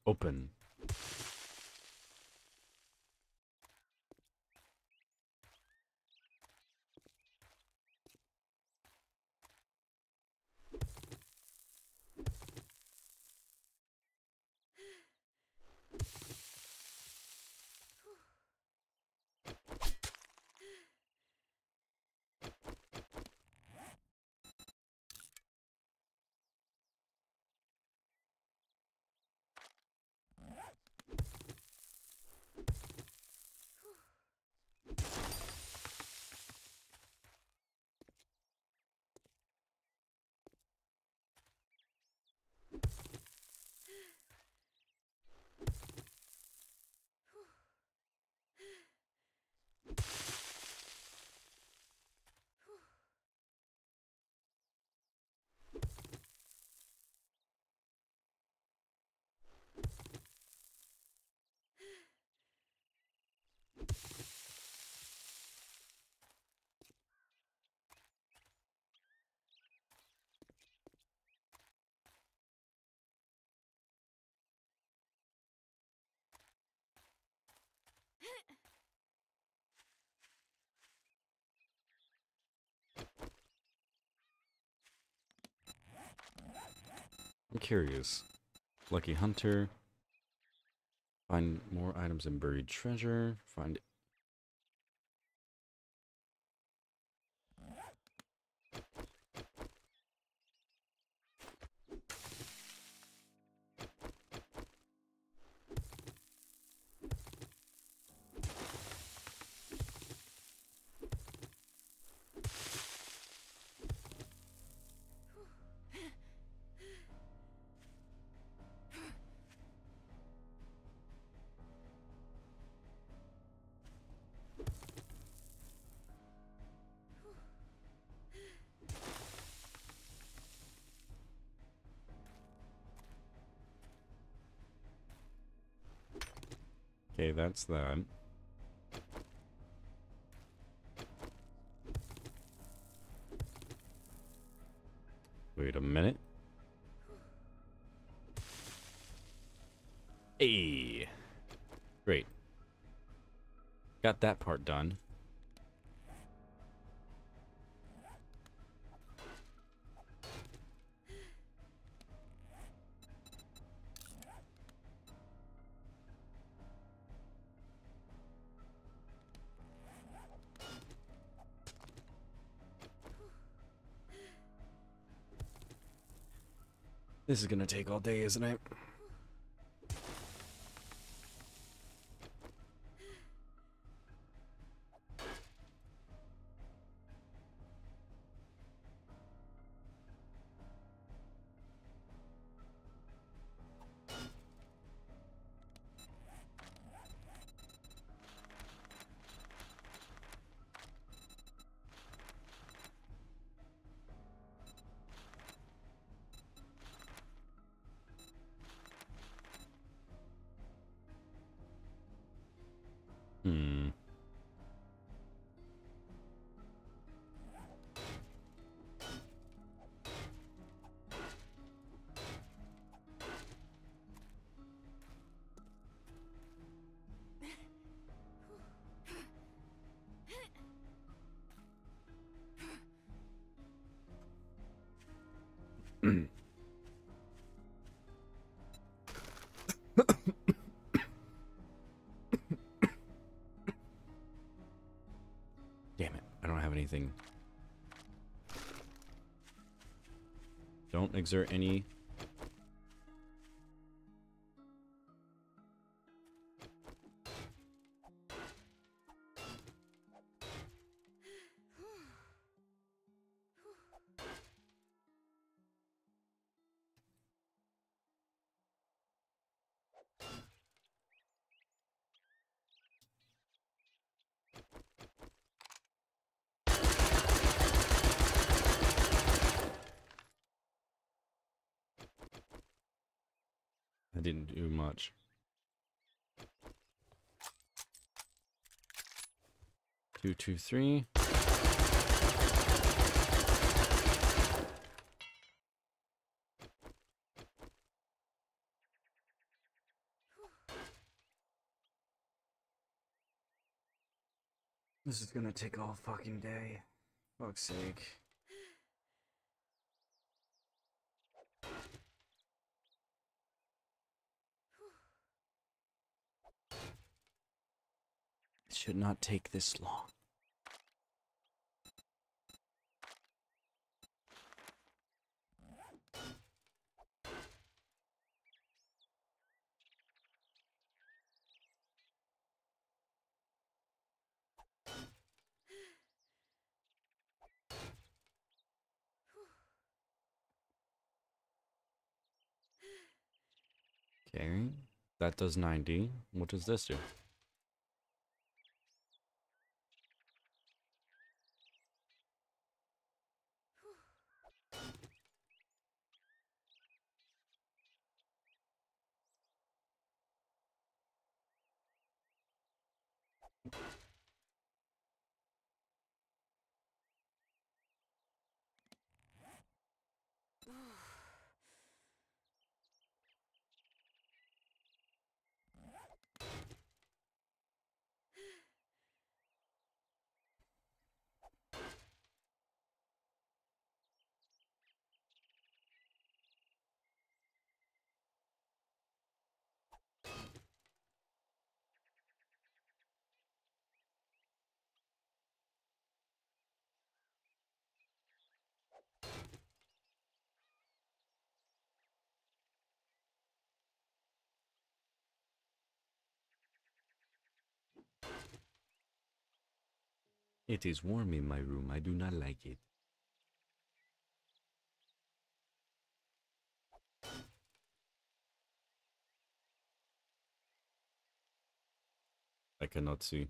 Open. I'm curious. Lucky Hunter. Find more items in buried treasure. Find Okay, that's that. Wait a minute. Hey. Great. Got that part done. This is gonna take all day, isn't it? Anything. Don't exert any... much. Two, two, three. This is gonna take all fucking day. Fuck's sake. Should not take this long. Okay. That does 90. What does this do? Ooh. It is warm in my room. I do not like it. I cannot see.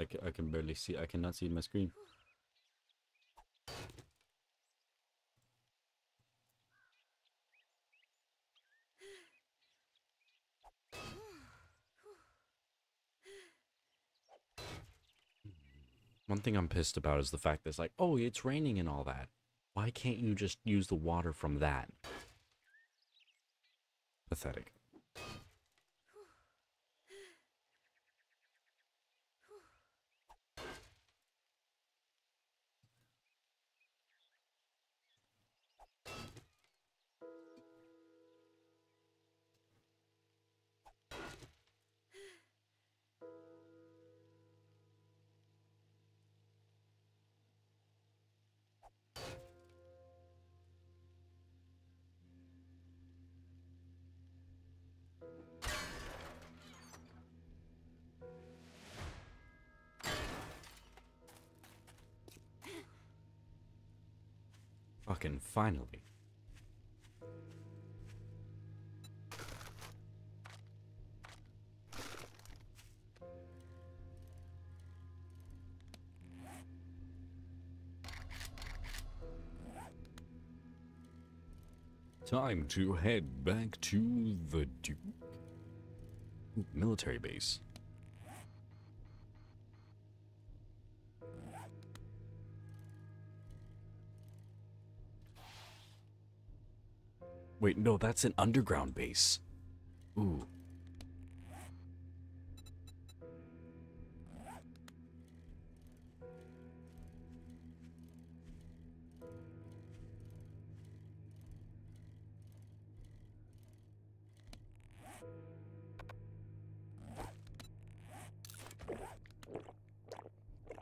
I, I can barely see. I cannot see my screen. One thing I'm pissed about is the fact that it's like, oh, it's raining and all that. Why can't you just use the water from that? Pathetic. Fucking finally. Time to head back to the Duke. Military base. Wait, no, that's an underground base. Ooh.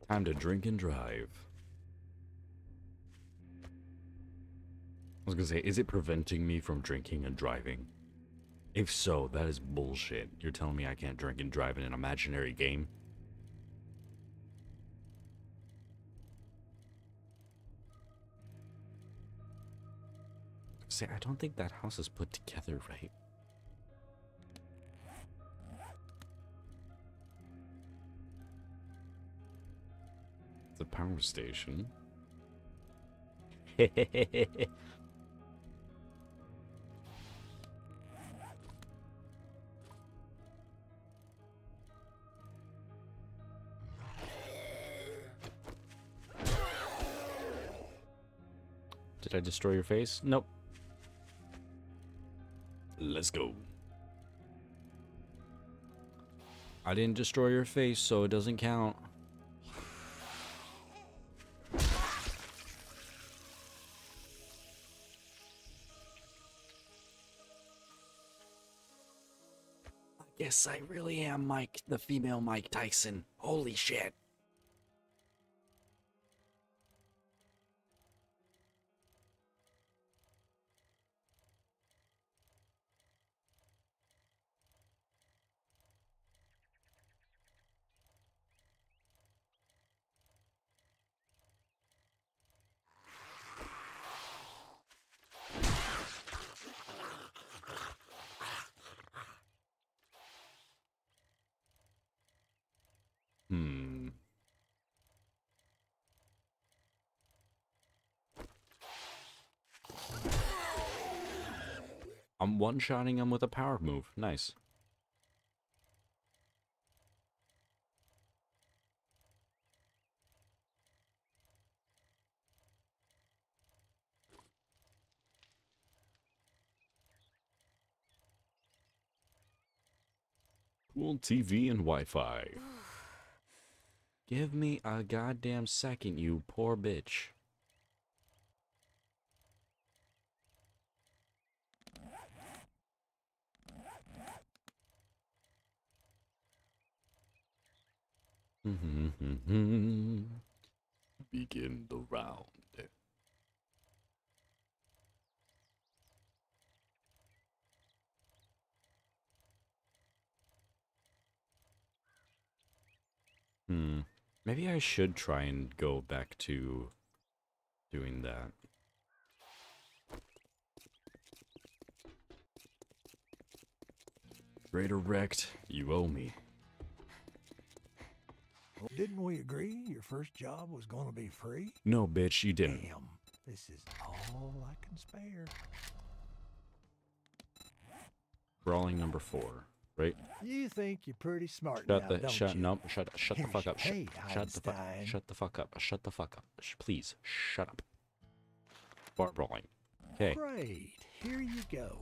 Time to drink and drive. Was gonna say, is it preventing me from drinking and driving? If so, that is bullshit. You're telling me I can't drink and drive in an imaginary game? Say, I don't think that house is put together right. The power station. (laughs) Did I destroy your face? Nope. Let's go. I didn't destroy your face, so it doesn't count. I guess I really am Mike, the female Mike Tyson. Holy shit. One-shotting him with a power hmm. move. Nice. Cool TV and Wi-Fi. (sighs) Give me a goddamn second, you poor bitch. Begin the round. Hmm. Maybe I should try and go back to doing that. Trader Rekt, you owe me. Didn't we agree your first job was going to be free? No, bitch, you didn't. Damn, this is all I can spare. Brawling number four, right? You think you're pretty smart Shut now, the don't shut you? no shut shut the fuck up. Shut, pay, shut the fuck shut the fuck up. Shut the fuck up. Sh- please shut up. Bar brawling. Okay. Great, here you go.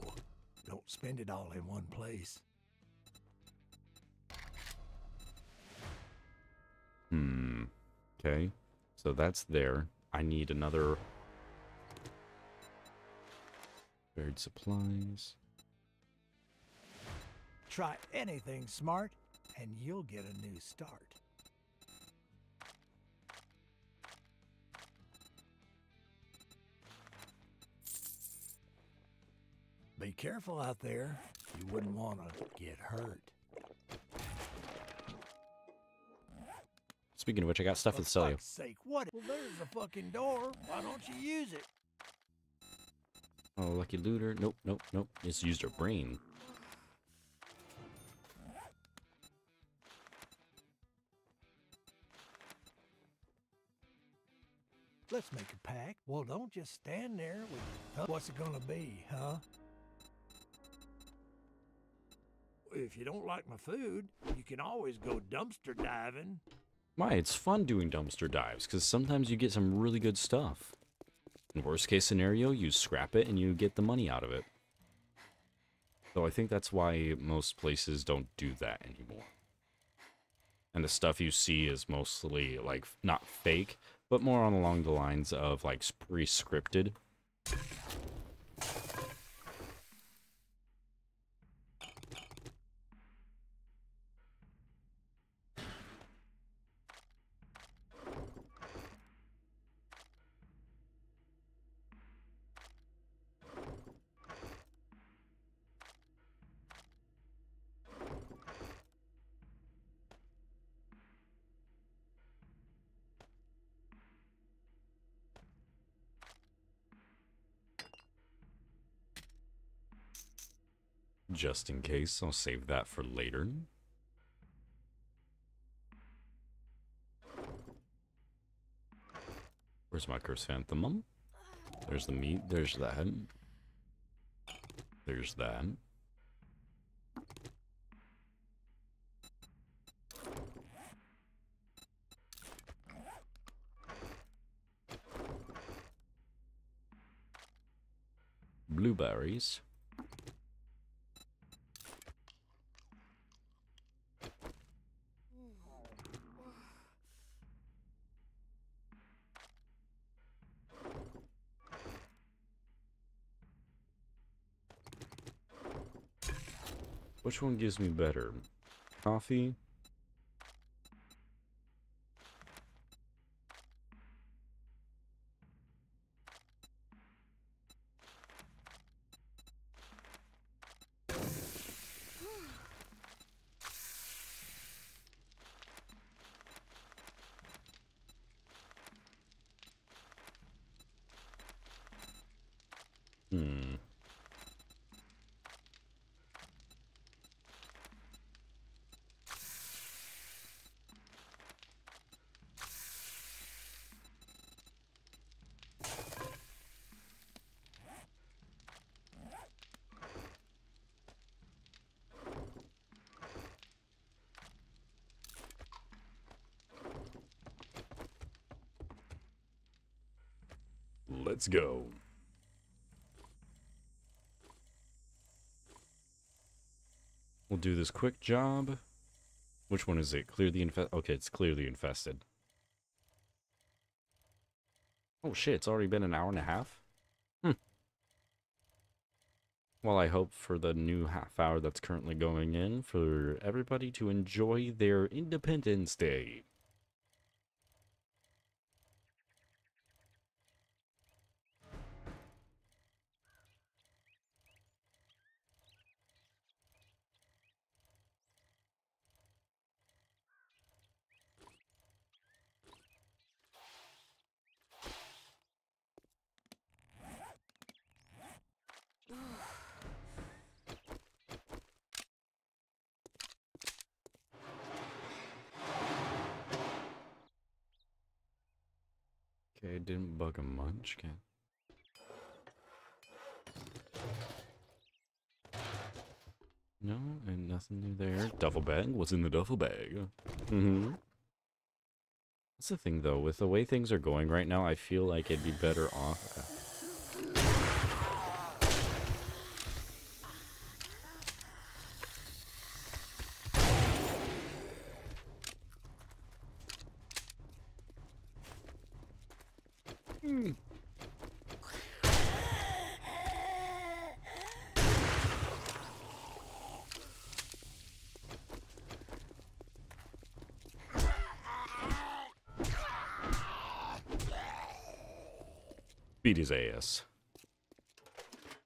Don't spend it all in one place. Hmm. Okay. So that's there. I need another buried supplies. Try anything smart, and you'll get a new start. Be careful out there. You wouldn't want to get hurt. Speaking of which, I got stuff For to sell you. sake, what? Well, there's the fucking door. Why don't you use it? Oh, lucky looter. Nope, nope, nope. Just used her brain. Let's make a pact. Well, don't just stand there with. What's it gonna be, huh? If you don't like my food, you can always go dumpster diving. Why? It's fun doing dumpster dives because sometimes you get some really good stuff. In worst case scenario, you scrap it and you get the money out of it. So I think that's why most places don't do that anymore. And the stuff you see is mostly like not fake, but more on along the lines of like pre-scripted. Just in case, I'll save that for later. Where's my chrysanthemum? There's the meat. There's that. There's that. blueberries. Which one gives me better? Coffee? Hmm. Let's go. We'll do this quick job. Which one is it? Clear the infest. Okay, it's clearly infested. Oh shit, it's already been an hour and a half? Hmm. Well, I hope for the new half hour that's currently going in for everybody to enjoy their Independence Day. Okay, didn't bug a munchkin. No, and nothing new there. Duffel bag? What's in the duffel bag? Mm-hmm. That's the thing, though. With the way things are going right now, I feel like it'd be better off...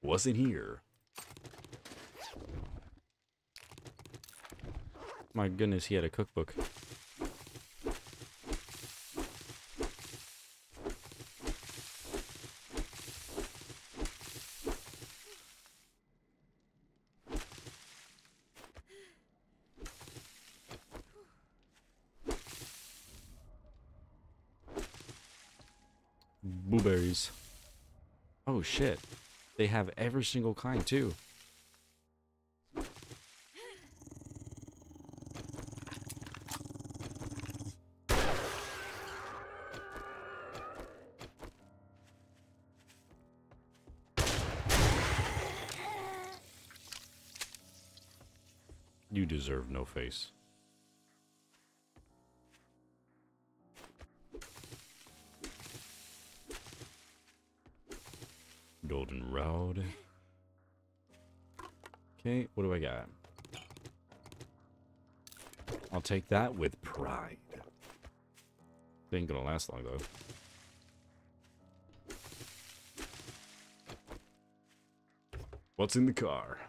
Wasn't here. My goodness, he had a cookbook. Blueberries. Oh shit. They have every single kind too. You deserve no face. Road. Okay, what do I got? I'll take that with pride. Ain't gonna last long though. What's in the car?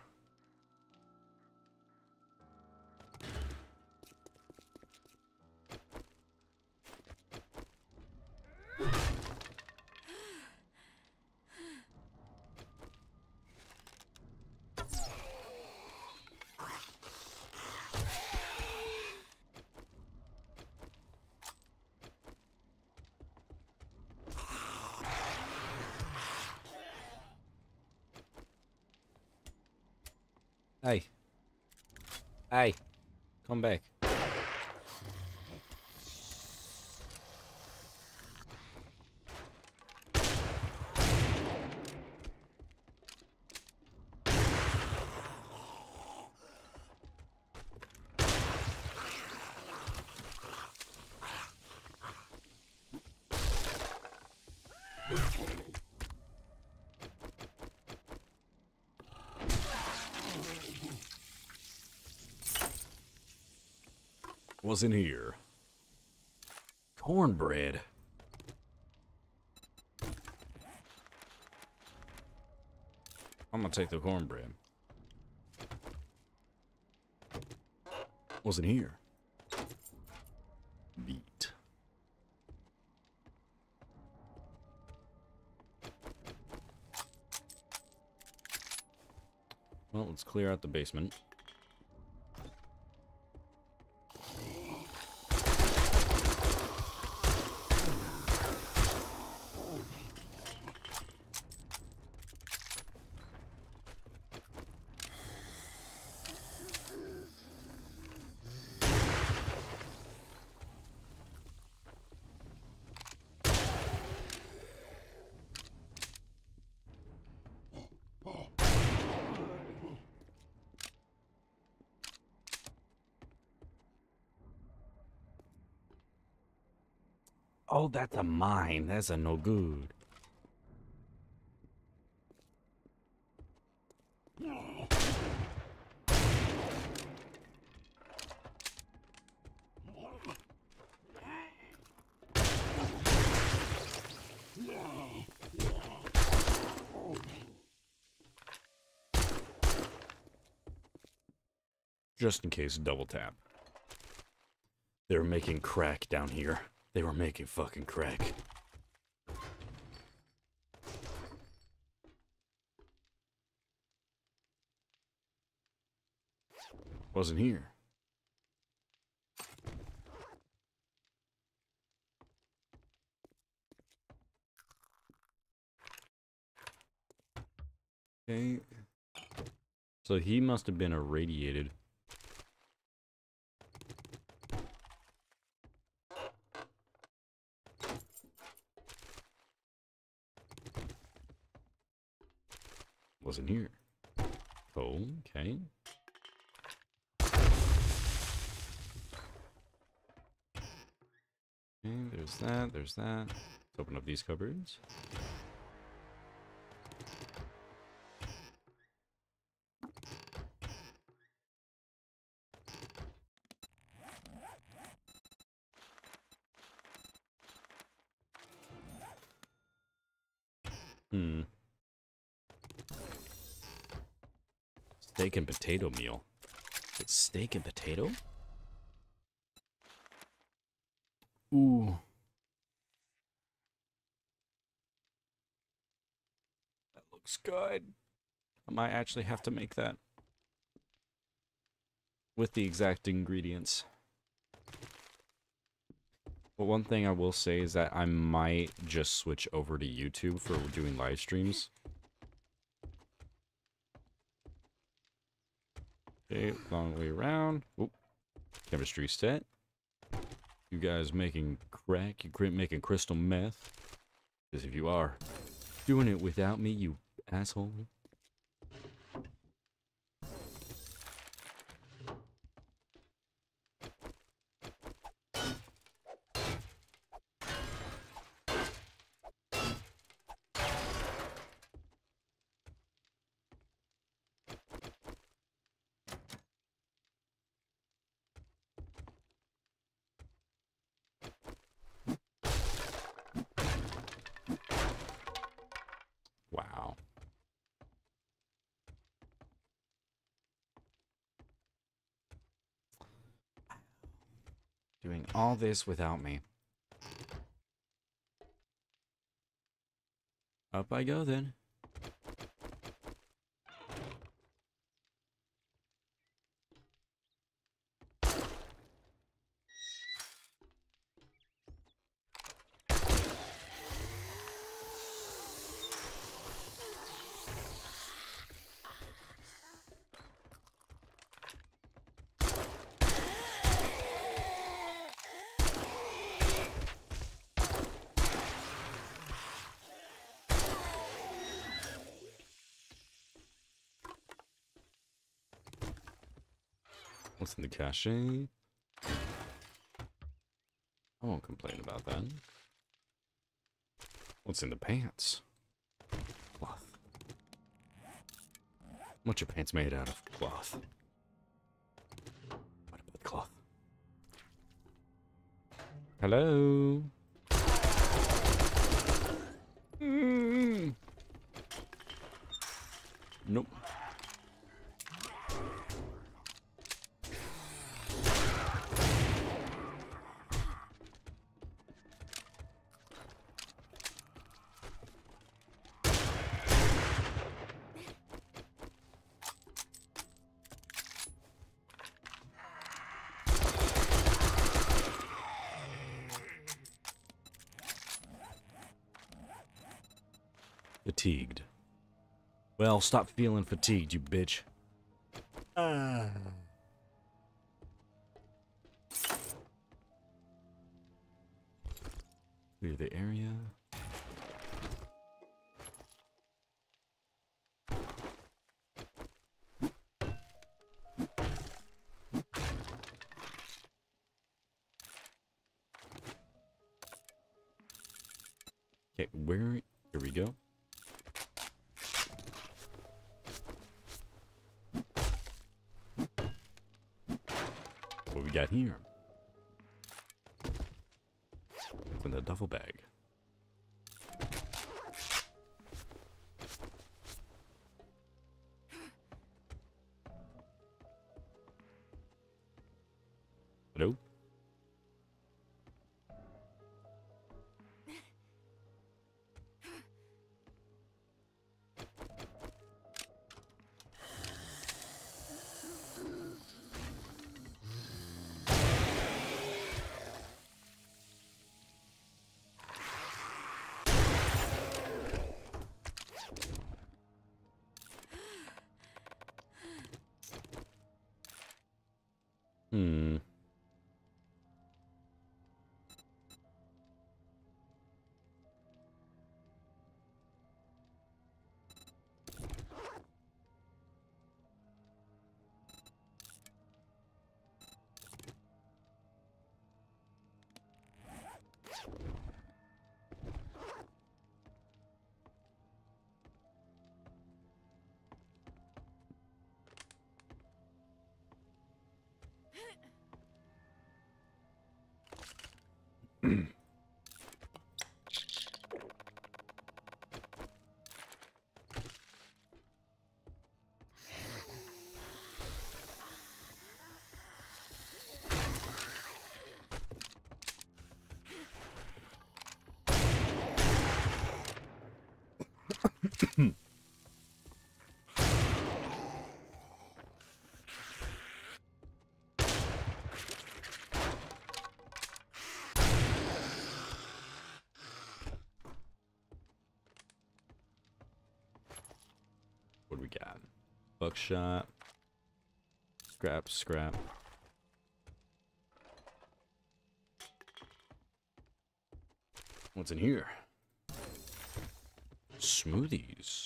What's in here? Cornbread. I'm gonna take the cornbread. Wasn't here? Beet. Well, let's clear out the basement. Oh, that's a mine. That's a no good. Just in case, double tap. They're making crack down here. They were making fucking crack. Wasn't here. Okay. So he must have been irradiated. Wasn't here. Okay. Okay, there's that, there's that. Let's open up these cupboards. Potato meal. It's steak and potato? Ooh. That looks good. I might actually have to make that. With the exact ingredients. But one thing I will say is that I might just switch over to YouTube for doing live streams. Okay, long way around. Chemistry set. You guys making crack? You making crystal meth? Because if you are doing it without me, you asshole. Wow. Doing all this without me. Up I go then. I won't complain about that. What's in the pants? Cloth. What's your pants made out of? Cloth. What about cloth? Hello? Mm. Nope. Fatigued. Well, stop feeling fatigued, you bitch. Ah. (sighs) Clear the area. Okay, where? Here we go. Got here? What's in the duffel bag? What (clears throat) Buckshot. Scrap, scrap. What's in here? Smoothies.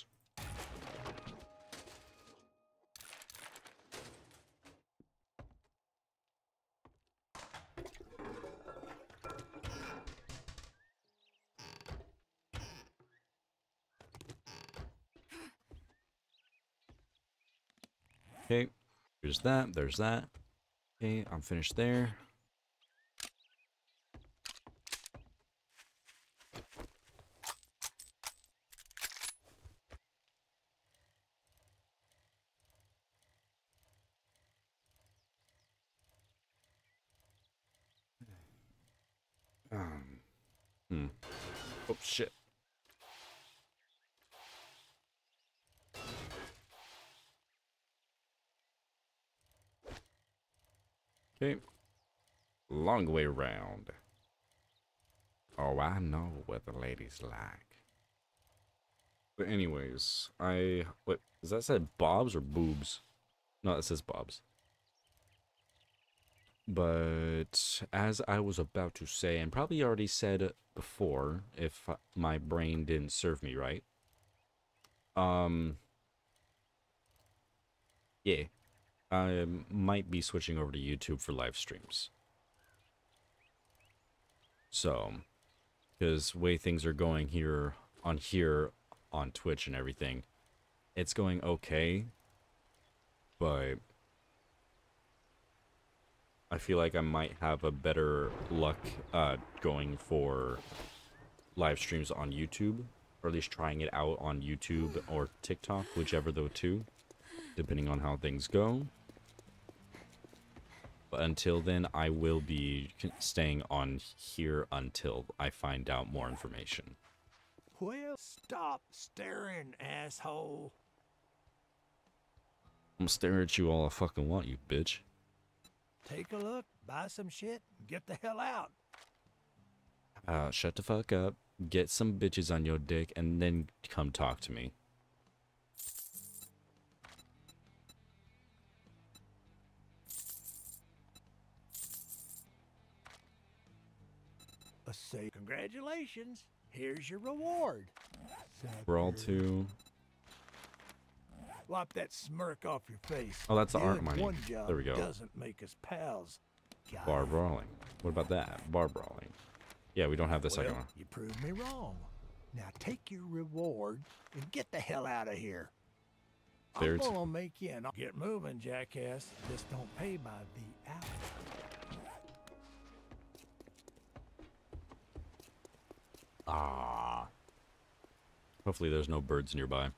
That, there's that. Okay, I'm finished there. Um, hmm. Oh, shit. Okay. Long way round. Oh, I know what the ladies like. But anyways, I... What, does that say Bob's or Boobs? No, it says Bob's. But as I was about to say, and probably already said before, if my brain didn't serve me right. Um... Yeah. I might be switching over to YouTube for live streams. So, because way things are going here on here on Twitch and everything, it's going okay, but I feel like I might have a better luck uh, going for live streams on YouTube, or at least trying it out on YouTube or TikTok, whichever the two, depending on how things go. But until then, I will be staying on here until I find out more information. Well, stop staring, asshole. I'm staring at you all I fucking want, you bitch. Take a look, buy some shit, get the hell out. Uh, shut the fuck up, get some bitches on your dick, and then come talk to me. I say, congratulations. Here's your reward. Brawl Sucker. 2. Wipe that smirk off your face. Oh, that's the art Doing money. One job There we go. Doesn't make us pals. Bar brawling. What about that? Bar brawling. Yeah, we don't have the second one. you proved me wrong. Now take your reward and get the hell out of here. There's- I'm gonna make you an get moving, jackass. Just don't pay by the hour. Ah. Hopefully there's no birds nearby.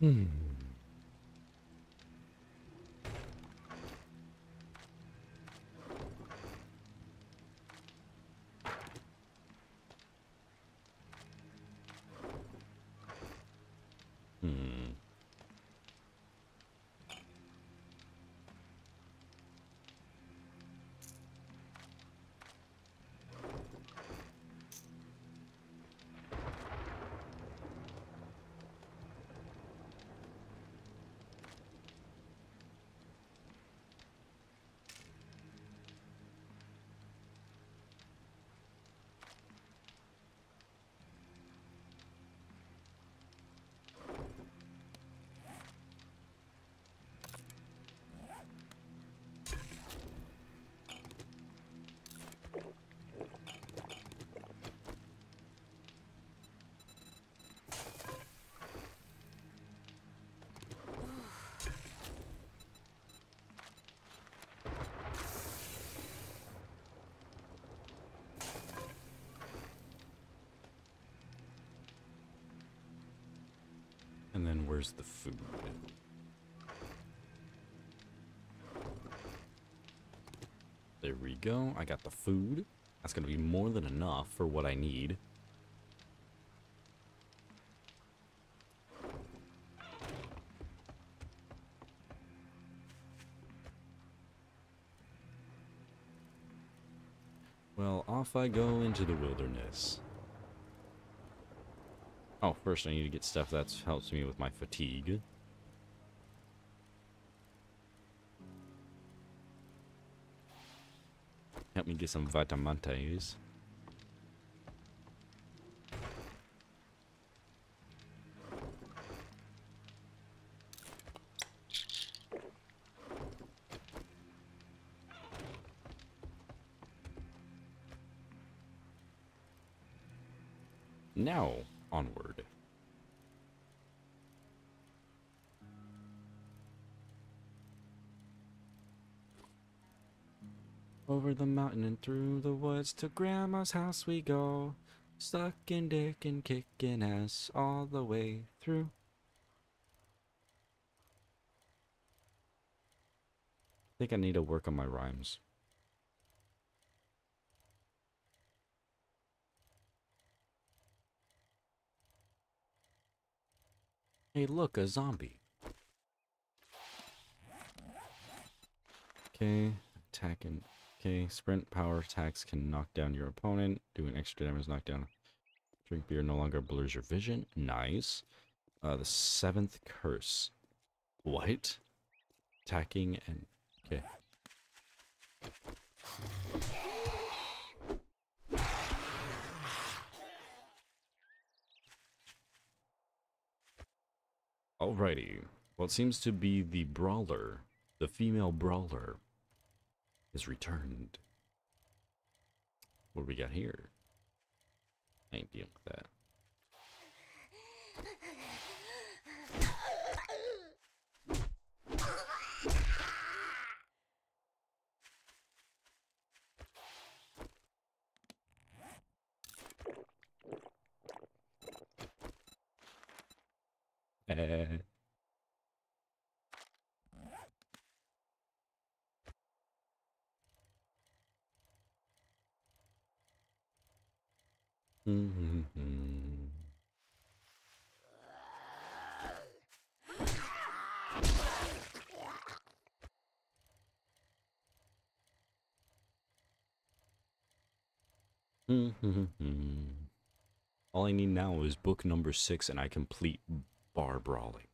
Hmm. And then where's the food? There we go. I got the food. That's going to be more than enough for what I need. Well, off I go into the wilderness. First I need to get stuff that helps me with my fatigue. Help me get some vitamantes. To Grandma's house we go. Sucking dick and kicking ass all the way through. I think I need to work on my rhymes. Hey, look, a zombie. Okay, attacking. Okay, sprint power attacks can knock down your opponent. Doing extra damage knockdown. Drink beer no longer blurs your vision. Nice. Uh, the seventh curse. What? Attacking and okay. Alrighty. Well, it seems to be the brawler, the female brawler, is returned. What do we got here? I ain't dealing with that. Uh, Eh. Mm-hmm. Mm-hmm. Mm-hmm. All I need now is book number six and I complete bar brawling.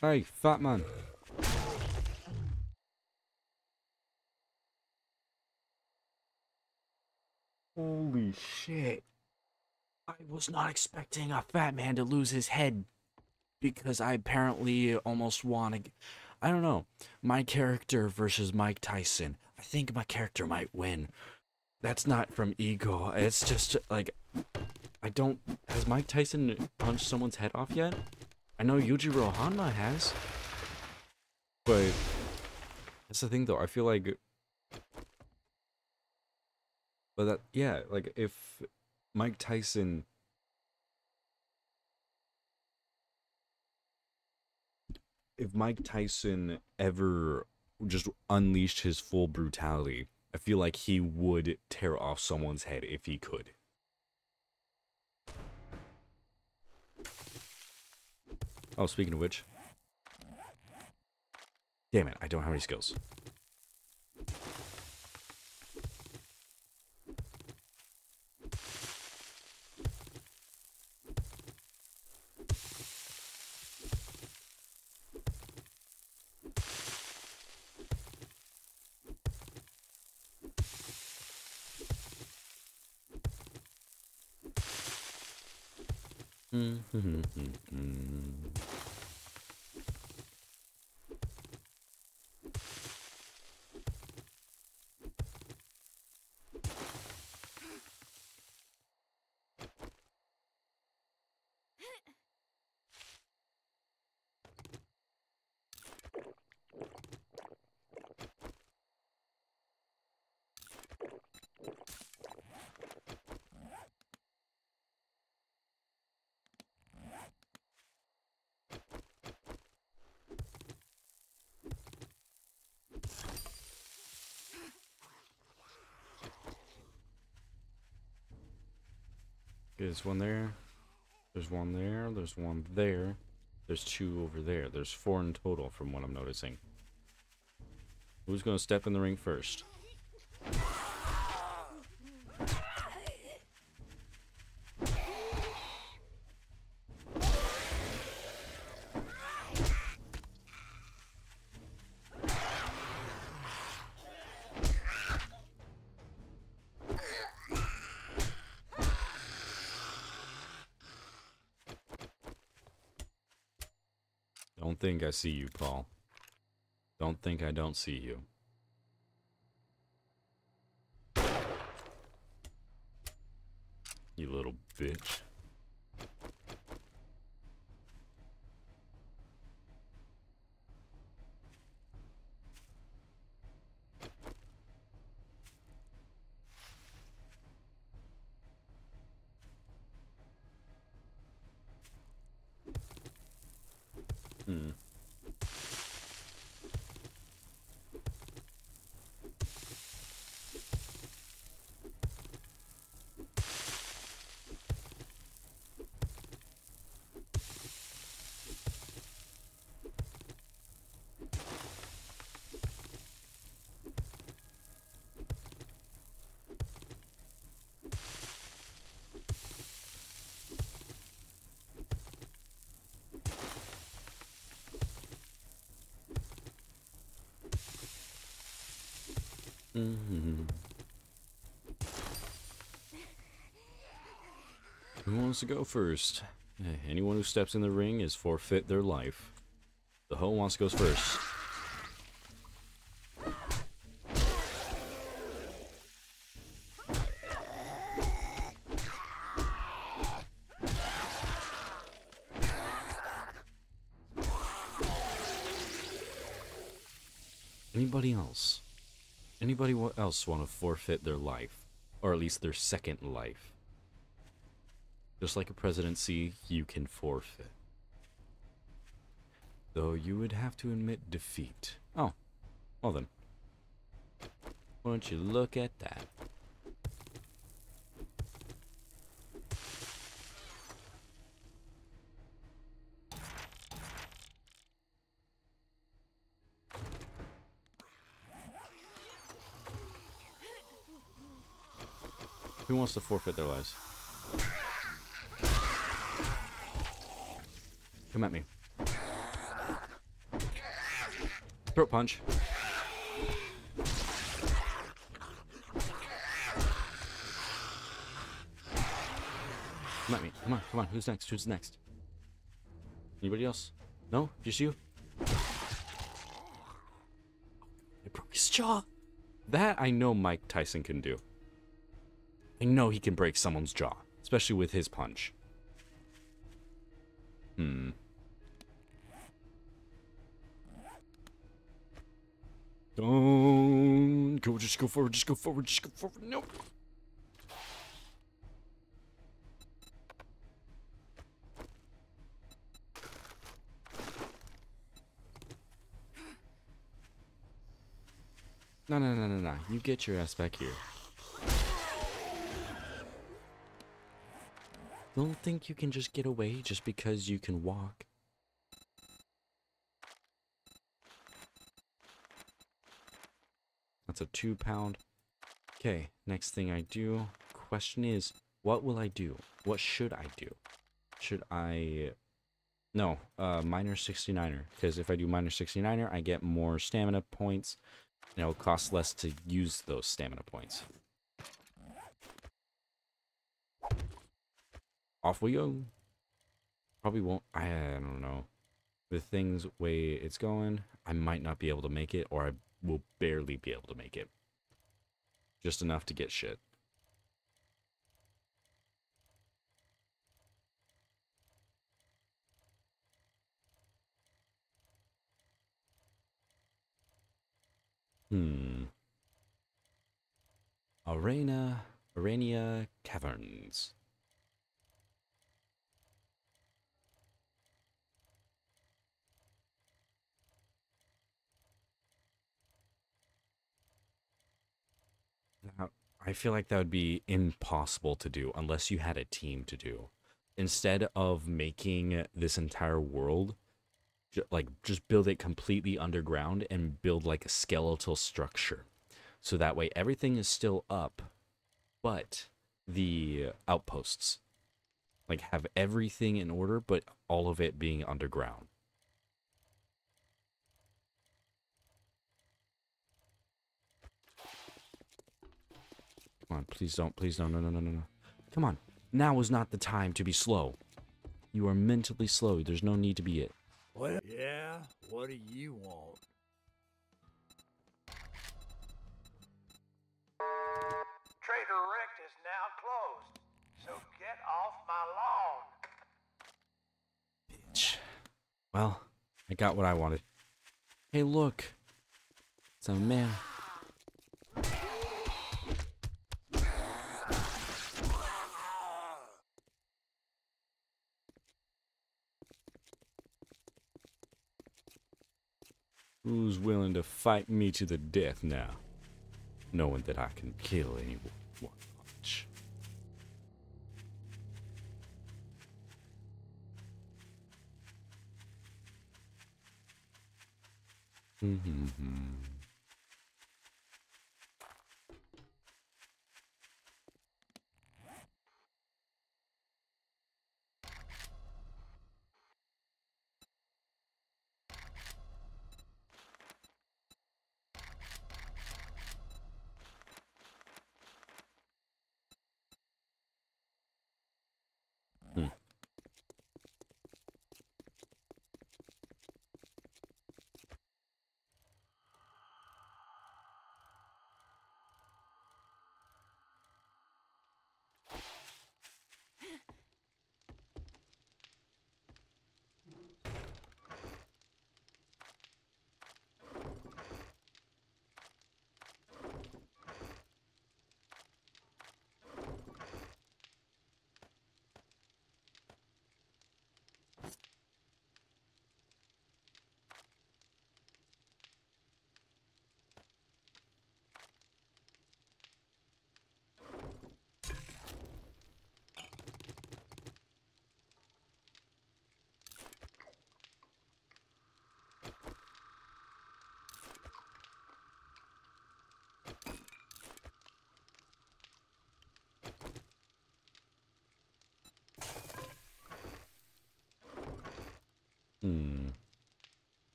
Hey, fat man. Holy shit. I was not expecting a fat man to lose his head because I apparently almost to. I don't know. My character versus Mike Tyson. I think my character might win. That's not from ego. It's just like. I don't. Has Mike Tyson punched someone's head off yet? I know Yujiro Hanma has. But that's the thing, though. I feel like, but that yeah, like if Mike Tyson if Mike Tyson ever just unleashed his full brutality, I feel like he would tear off someone's head if he could. Oh, speaking of which. Damn it, I don't have any skills. Mm-hmm. mm-hmm. There's one there. There's one there. There's one there. There's two over there. There's four in total from what I'm noticing. Who's going to step in the ring first? Think I see you, Paul. Don't think I don't see you. You little bitch. Mm-hmm. Who wants to go first? Eh, anyone who steps in the ring is forfeit their life. The hoe wants to go first. Wa- else want to forfeit their life? Or at least their second life? Just like a presidency, you can forfeit. Though you would have to admit defeat. Oh, well then. Why don't you look at that? Wants to forfeit their lives? Come at me. Throat punch. Come at me. Come on, come on. Who's next? Who's next? Anybody else? No? Just you? It broke his jaw. That I know Mike Tyson can do. I know he can break someone's jaw, especially with his punch. Hmm. Don't go. Just go forward. Just go forward. Just go forward. No. No, no, no, no, no. You get your ass back here. Don't think you can just get away just because you can walk. That's a two pound. Okay, next thing I do. Question is, what will I do? What should I do? Should I... No, uh, Miner 69er. Because if I do Miner 69er, I get more stamina points. And it'll cost less to use those stamina points. Off we go. Probably won't. I, I don't know. The things way it's going, I might not be able to make it, or I will barely be able to make it. Just enough to get shit. Hmm. Arena, Arania Caverns. That- I feel like that would be impossible to do unless you had a team to do. Instead of making this entire world, like just build it completely underground and build like a skeletal structure. So that way everything is still up, but the outposts like have everything in order, but all of it being underground. Come on, please don't, please don't, no, no, no, no, no. Come on. Now is not the time to be slow. You are mentally slow. There's no need to be it. Well, yeah, what do you want? Trader Rekt is now closed, so get off my lawn. Bitch. Well, I got what I wanted. Hey, look. It's a man. Who's willing to fight me to the death now? Knowing that I can kill anyone one punch. Mm-hmm.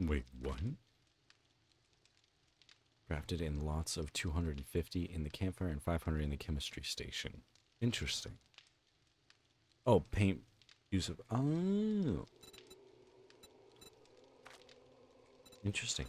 Wait, what? Crafted in lots of 250 in the campfire and 500 in the chemistry station. Interesting. Oh, paint use of. Oh. Interesting.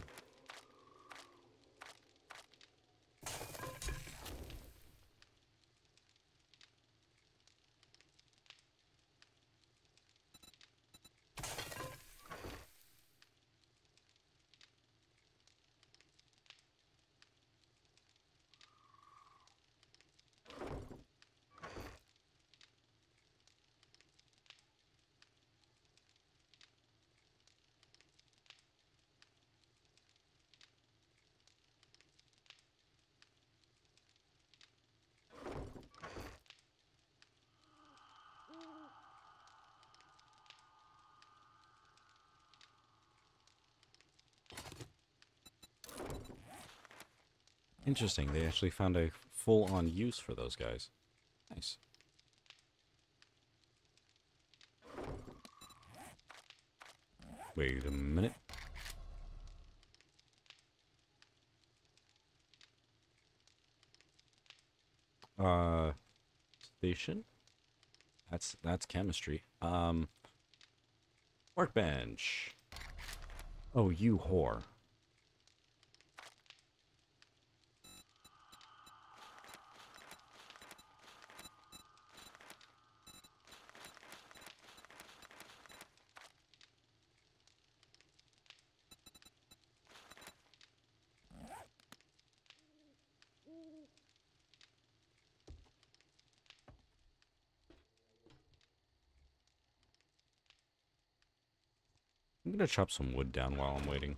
Interesting. They actually found a full-on use for those guys. Nice. Wait a minute. Uh, station? That's, that's chemistry. Um, workbench. Oh, you whore. Gonna chop some wood down while I'm waiting.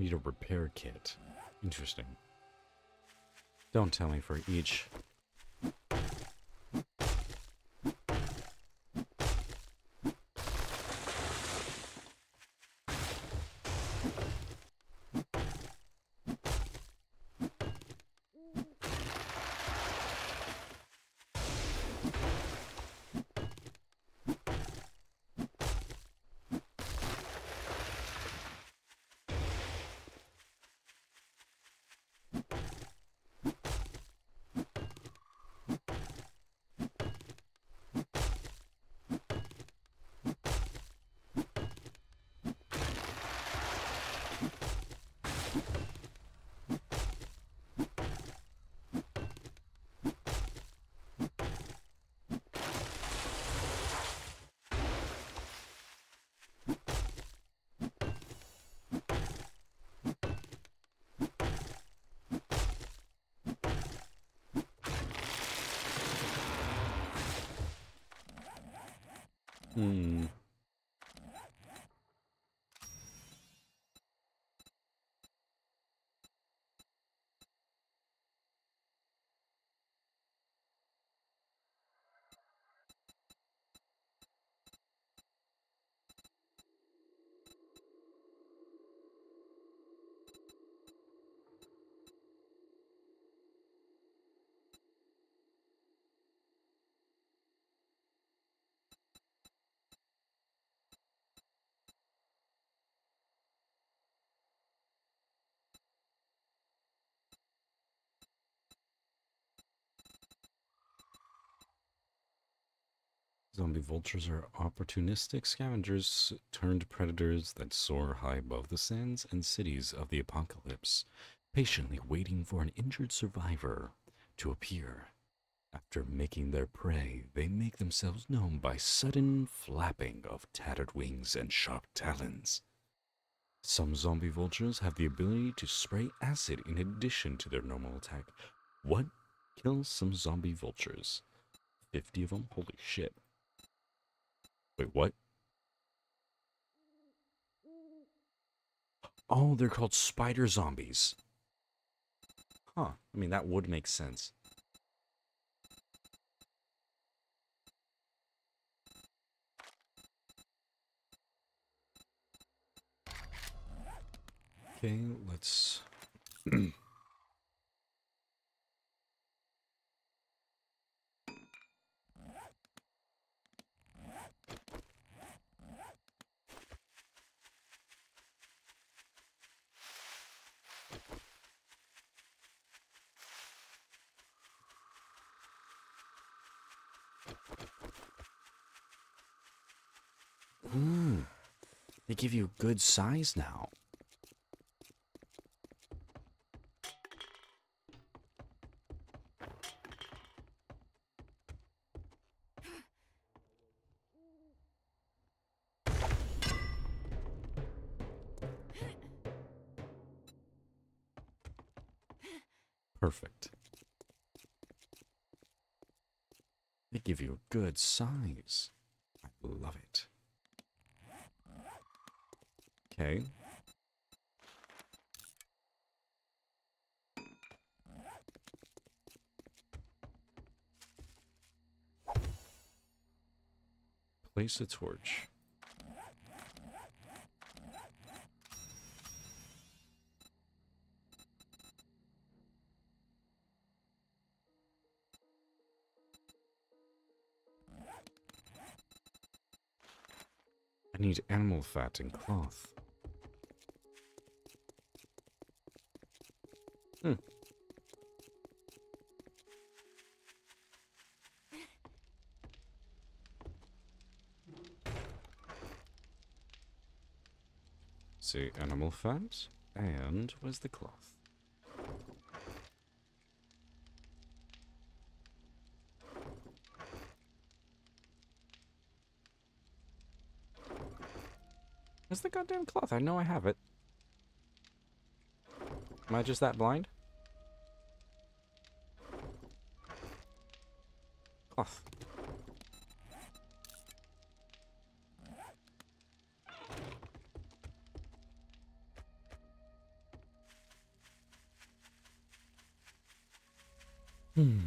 Need a repair kit. Interesting. Don't tell me for each. 嗯。Zombie vultures are opportunistic scavengers turned predators that soar high above the sands and cities of the apocalypse, patiently waiting for an injured survivor to appear. After making their prey, they make themselves known by sudden flapping of tattered wings and sharp talons. Some zombie vultures have the ability to spray acid in addition to their normal attack. What kills some zombie vultures? 50 of them? Holy shit. Wait, what? Oh, they're called spider zombies. Huh. I mean, that would make sense. Okay, let's... (clears throat) Ooh, they give you good size now. Perfect. They give you a good size. I love it. Okay. Place a torch. I need animal fat and cloth. Hmm. See, animal fat, and where's the cloth? Where's the goddamn cloth? I know I have it. Am I just that blind? Cloth. Hmm.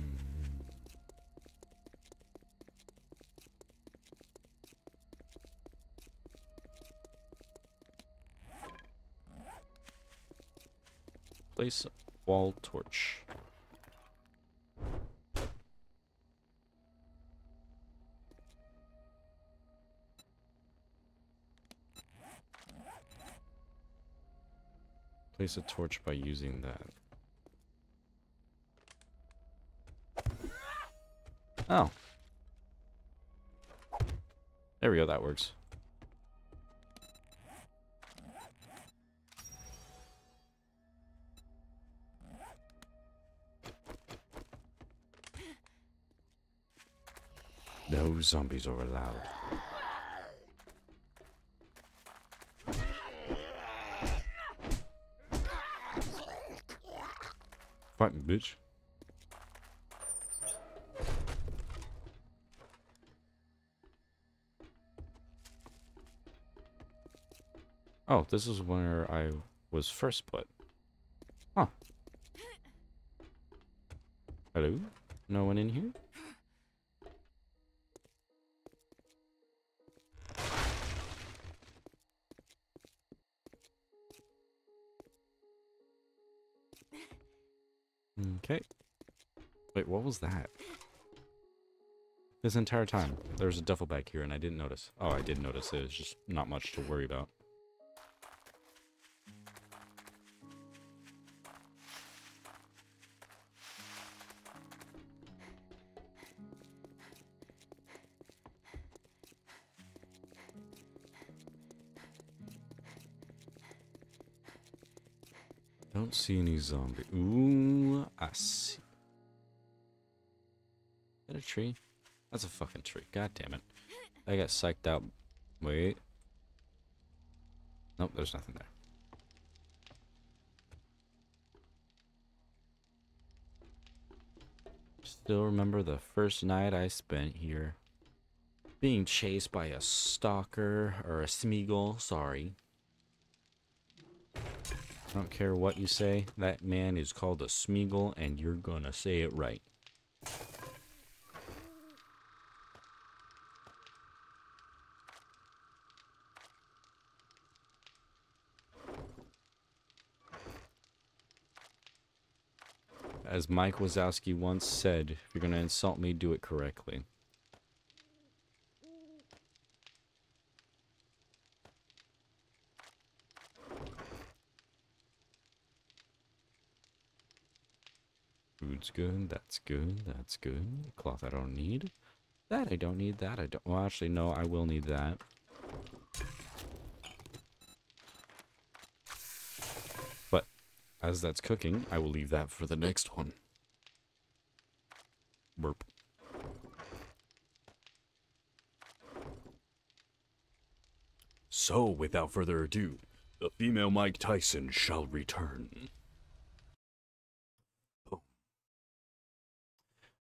Place wall torch. Place a torch by using that. Oh. There we go, that works. No zombies are allowed. Bitch. Oh, this is where I was first put. Huh. Hello? No one in here? hell's that? This entire time, there was a duffel bag here and I didn't notice. Oh, I did notice. It It's just not much to worry about. Don't see any zombie. Ooh, I see. Tree? That's a fucking tree. God damn it. I got psyched out. Wait. Nope, there's nothing there. Still remember the first night I spent here. Being chased by a stalker or a Smeagol, sorry. I don't care what you say, that man is called a Smeagol and you're gonna say it right. As Mike Wazowski once said, if you're gonna insult me, do it correctly. Food's good, that's good, that's good. Cloth I don't need. That I don't need, that I don't. Well, actually, no, I will need that. As that's cooking, I will leave that for the next one. Burp. So, without further ado, the female Mike Tyson shall return.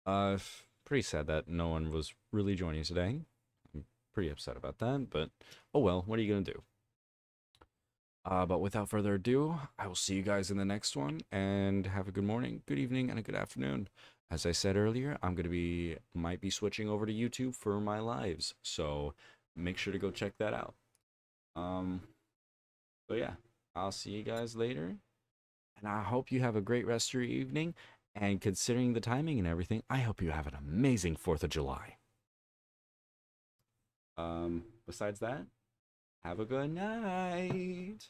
Uh, pretty sad that no one was really joining today. I'm pretty upset about that, but oh well, what are you gonna do? Uh, but without further ado, I will see you guys in the next one, and have a good morning, good evening, and a good afternoon. As I said earlier, I'm gonna be might be switching over to YouTube for my lives, so make sure to go check that out. Um, so yeah, I'll see you guys later, and I hope you have a great rest of your evening. And considering the timing and everything, I hope you have an amazing 4th of July. Um, besides that, have a good night.